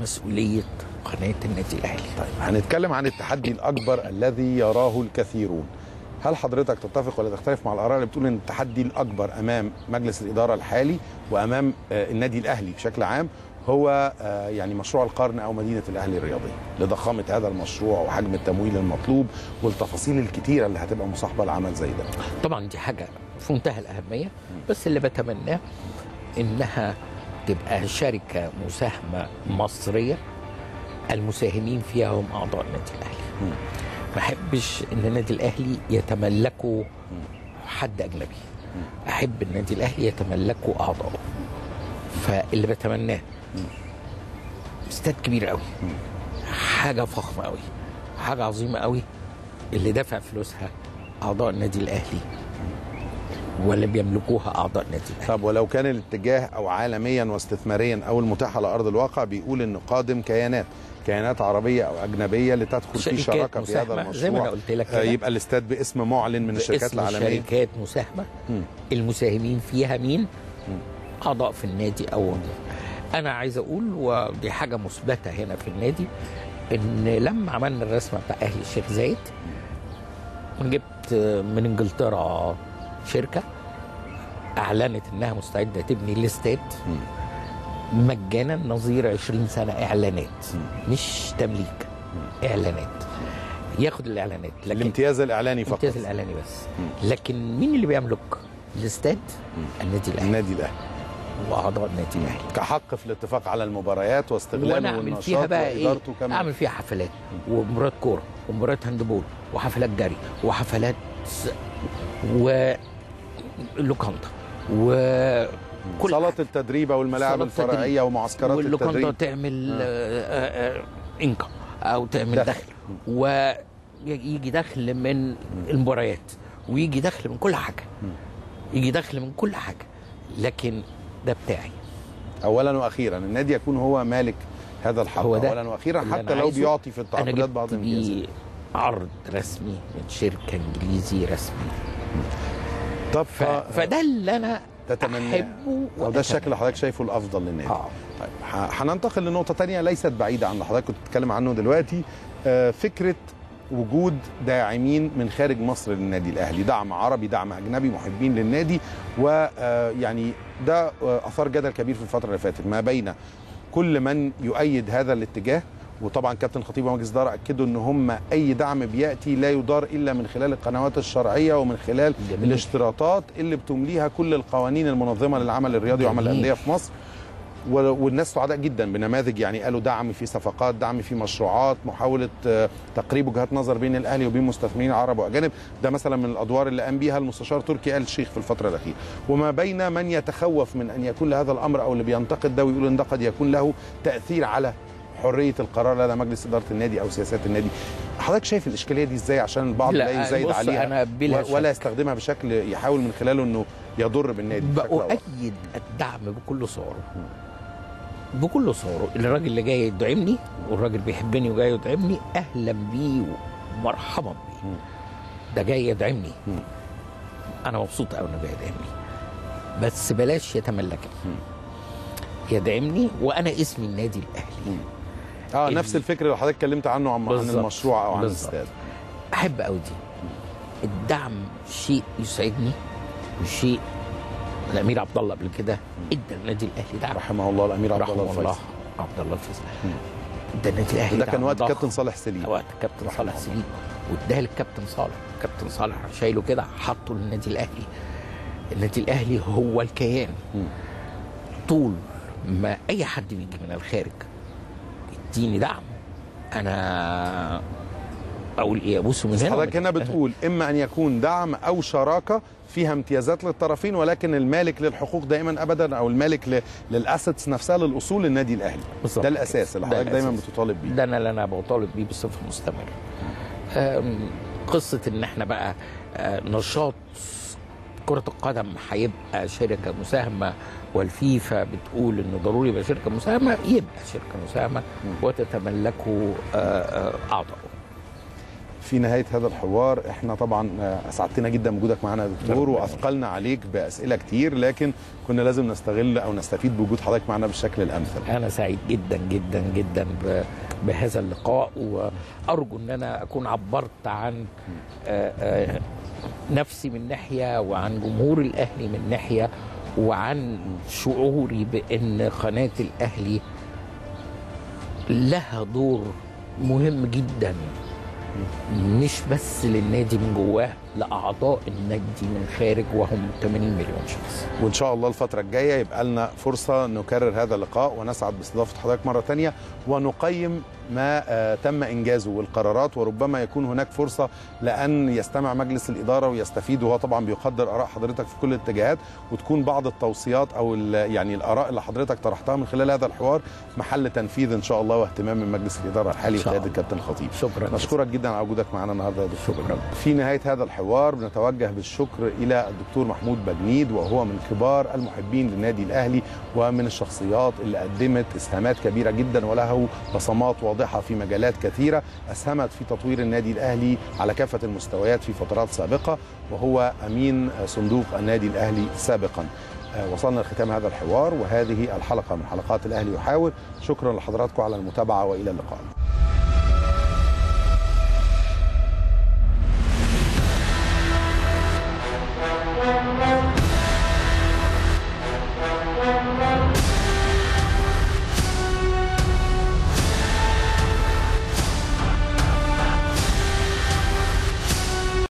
مسؤولية قناة النادي الأهلي. طيب هنتكلم عن التحدي الأكبر الذي يراه الكثيرون. هل حضرتك تتفق ولا تختلف مع الآراء اللي بتقول إن التحدي الأكبر أمام مجلس الإدارة الحالي وأمام آه، النادي الأهلي بشكل عام هو آه، يعني مشروع القرن أو مدينة الأهلي الرياضية؟ لضخامة هذا المشروع وحجم التمويل المطلوب والتفاصيل الكتيره اللي هتبقى مصاحبة لعمل زي ده. طبعا دي حاجة في منتهى الأهمية بس اللي بتمناه إنها تبقى شركة مساهمة مصرية المساهمين فيها هم أعضاء النادي الأهلي. ما أحبش إن النادي الأهلي يتملكه حد أجنبي. أحب النادي الأهلي يتملكه اعضائه فاللي بتمناه استاد كبير قوي. حاجة فخمة قوي حاجة عظيمة قوي اللي دافع فلوسها أعضاء النادي الأهلي ولا بيملكوها أعضاء النادي الأهلي. طب ولو كان الاتجاه أو عالميا واستثماريا أو المتاح على أرض الواقع بيقول إن قادم كيانات كيانات عربية أو أجنبية لتدخل في شراكة في هذا المشروع. زي ما أنا قلت لك كده. يبقى الاستاد باسم معلن من الشركات العالمية. شركات مساهمة. مم. المساهمين فيها مين؟ أعضاء في النادي أو أنا عايز أقول ودي حاجة مثبتة هنا في النادي إن لما عملنا الرسمة بتاع أهلي الشيخ زايد جبت من إنجلترا شركة أعلنت إنها مستعدة تبني الاستاد مجانا نظير 20 سنة إعلانات. مش تمليك إعلانات. ياخد الإعلانات لكن الامتياز الإعلاني فقط. الامتياز الإعلاني بس. لكن مين اللي بيملك الاستاد النادي الأهلي. النادي الأهلي. وأعضاء النادي الأهلي. كحق في الاتفاق على المباريات واستغلاله أعمل فيها بقى إيه؟ كمان. أعمل فيها حفلات ومباريات كورة ومباريات هاندبول وحفلات جري وحفلات و لوكاندا و كل صالات التدريب أو الملاعب الفرعية. ومعسكرات واللوكاندا التدريب تعمل آه. آه آه انكم أو تعمل دخل. دخل, ويجي دخل من المباريات ويجي دخل من كل حاجة يجي دخل من كل حاجة لكن ده بتاعي اولا وأخيرا النادي يكون هو مالك هذا الحق هو اولا وأخيرا حتى لو. بيعطي في التعاقدات بعض الامتيازات عرض رسمي من شركة إنجليزي رسمي طب ف... فده اللي أنا تتمناه. أحبه أو ده الشكل اللي حضرتك شايفه الأفضل للنادي. آه. طيب هننتقل لنقطة تانية ليست بعيدة عن اللي حضرتك كنت بتتكلم عنه دلوقتي. آه، فكرة وجود داعمين من خارج مصر للنادي الأهلي. دعم عربي دعم أجنبي محبين للنادي. ويعني ده آه، آثار جدل كبير في الفترة اللي فاتت. ما بين كل من يؤيد هذا الاتجاه وطبعا كابتن خطيب ومجلس الإدارة أكدوا إن هم أي دعم بيأتي لا يدار إلا من خلال القنوات الشرعية ومن خلال جميل. الاشتراطات اللي بتمليها كل القوانين المنظمة للعمل الرياضي وعمل. الأندية في مصر والناس سعداء جدا بنماذج يعني قالوا دعم في صفقات دعم في مشروعات محاولة آه، تقريب وجهات نظر بين الأهلي وبين مستثمرين عرب وأجانب ده مثلا من الأدوار اللي قام بيها المستشار تركي آل الشيخ في الفترة الأخيرة وما بين من يتخوف من أن يكون لهذا الأمر أو اللي بينتقد ده ويقول إن ده قد يكون له تأثير على حرية القرار لدى مجلس إدارة النادي أو سياسات النادي. حضرتك شايف الإشكالية دي إزاي عشان البعض لا، لا, يزايد عليها أنا بلا ولا شك. يستخدمها بشكل يحاول من خلاله إنه يضر بالنادي. بأؤيد الدعم بكل صوره. بكل صوره. الراجل اللي جاي يدعمني والراجل بيحبني وجاي يدعمني أهلا بيه ومرحبا بيه. ده جاي يدعمني. أنا مبسوط قوي إنه جاي يدعمني. بس بلاش يتملكني. يدعمني وأنا اسمي النادي الأهلي. آه ال- نفس الفكر اللي حضرتك اتكلمت عنه عن, عن. المشروع أو عن. الاستاد أحب قوي دي. الدعم شيء يسعدني وشيء الأمير عبد الله قبل كده إدى النادي الأهلي دعم. رحمه الله الأمير عبد الله الفيصل. عبد الله الفيصل. إدى النادي الأهلي دعم كان وقت. كابتن صالح سليم. وقت كابتن صالح سليم. واداها للكابتن صالح. كابتن صالح شايله كده حطه للنادي الأهلي. النادي الأهلي هو الكيان. طول ما أي حد بيجي من الخارج يديني دعم. أنا أقول إيه ابوسه من هنا حضرتك هنا بتقول إما أن يكون دعم أو شراكة فيها امتيازات للطرفين ولكن المالك للحقوق دائما ابدا أو المالك للأسيتس نفسها للأصول النادي الأهلي. بالظبط. ده الأساس اللي حضرتك دايما. بتطالب بيه. ده أنا اللي أنا بطالب بيه بصفة مستمرة. قصة إن إحنا بقى نشاط كرة القدم هيبقى شركة مساهمة والفيفا بتقول إنه ضروري يبقى شركة مساهمة يبقى شركة مساهمة وتتملكه آه، آه، أعضاء في نهاية هذا الحوار إحنا طبعا أسعدتنا جدا وجودك معنا يا دكتور وأثقلنا عليك بأسئلة كتير لكن كنا لازم نستغل أو نستفيد بوجود حضرتك معنا بالشكل الأمثل. أنا سعيد جدا جدا جدا بهذا اللقاء وأرجو إن أنا أكون عبرت عن نفسي من ناحية وعن جمهور الأهلي من ناحية وعن شعوري بأن قناة الأهلي لها دور مهم جدا مش بس للنادي من جواه. لأعضاء النادي من خارج وهم 80 مليون شخص. وإن شاء الله الفترة الجاية يبقى لنا فرصة نكرر هذا اللقاء ونسعد باستضافة حضرتك مرة ثانية ونقيم ما آه تم إنجازه والقرارات وربما يكون هناك فرصة لأن يستمع مجلس الإدارة ويستفيد وهو طبعا بيقدر آراء حضرتك في كل الاتجاهات وتكون بعض التوصيات أو يعني الآراء اللي حضرتك طرحتها من خلال هذا الحوار محل تنفيذ إن شاء الله واهتمام من مجلس الإدارة الحالي بقياده الكابتن الخطيب. شكرا. نشكرك جدا على وجودك معنا النهارده يا دكتور. شكرا. في نهاية هذا الحوار بنتوجه بالشكر إلى الدكتور محمود بجنيد وهو من كبار المحبين للنادي الأهلي ومن الشخصيات اللي قدمت إسهامات كبيرة جدا وله بصمات واضحة في مجالات كثيرة. أسهمت في تطوير النادي الأهلي على كافة المستويات في فترات سابقة وهو أمين صندوق النادي الأهلي سابقا. وصلنا لختام هذا الحوار وهذه الحلقة من حلقات الأهلي يحاور شكرا لحضراتكم على المتابعة وإلى اللقاء.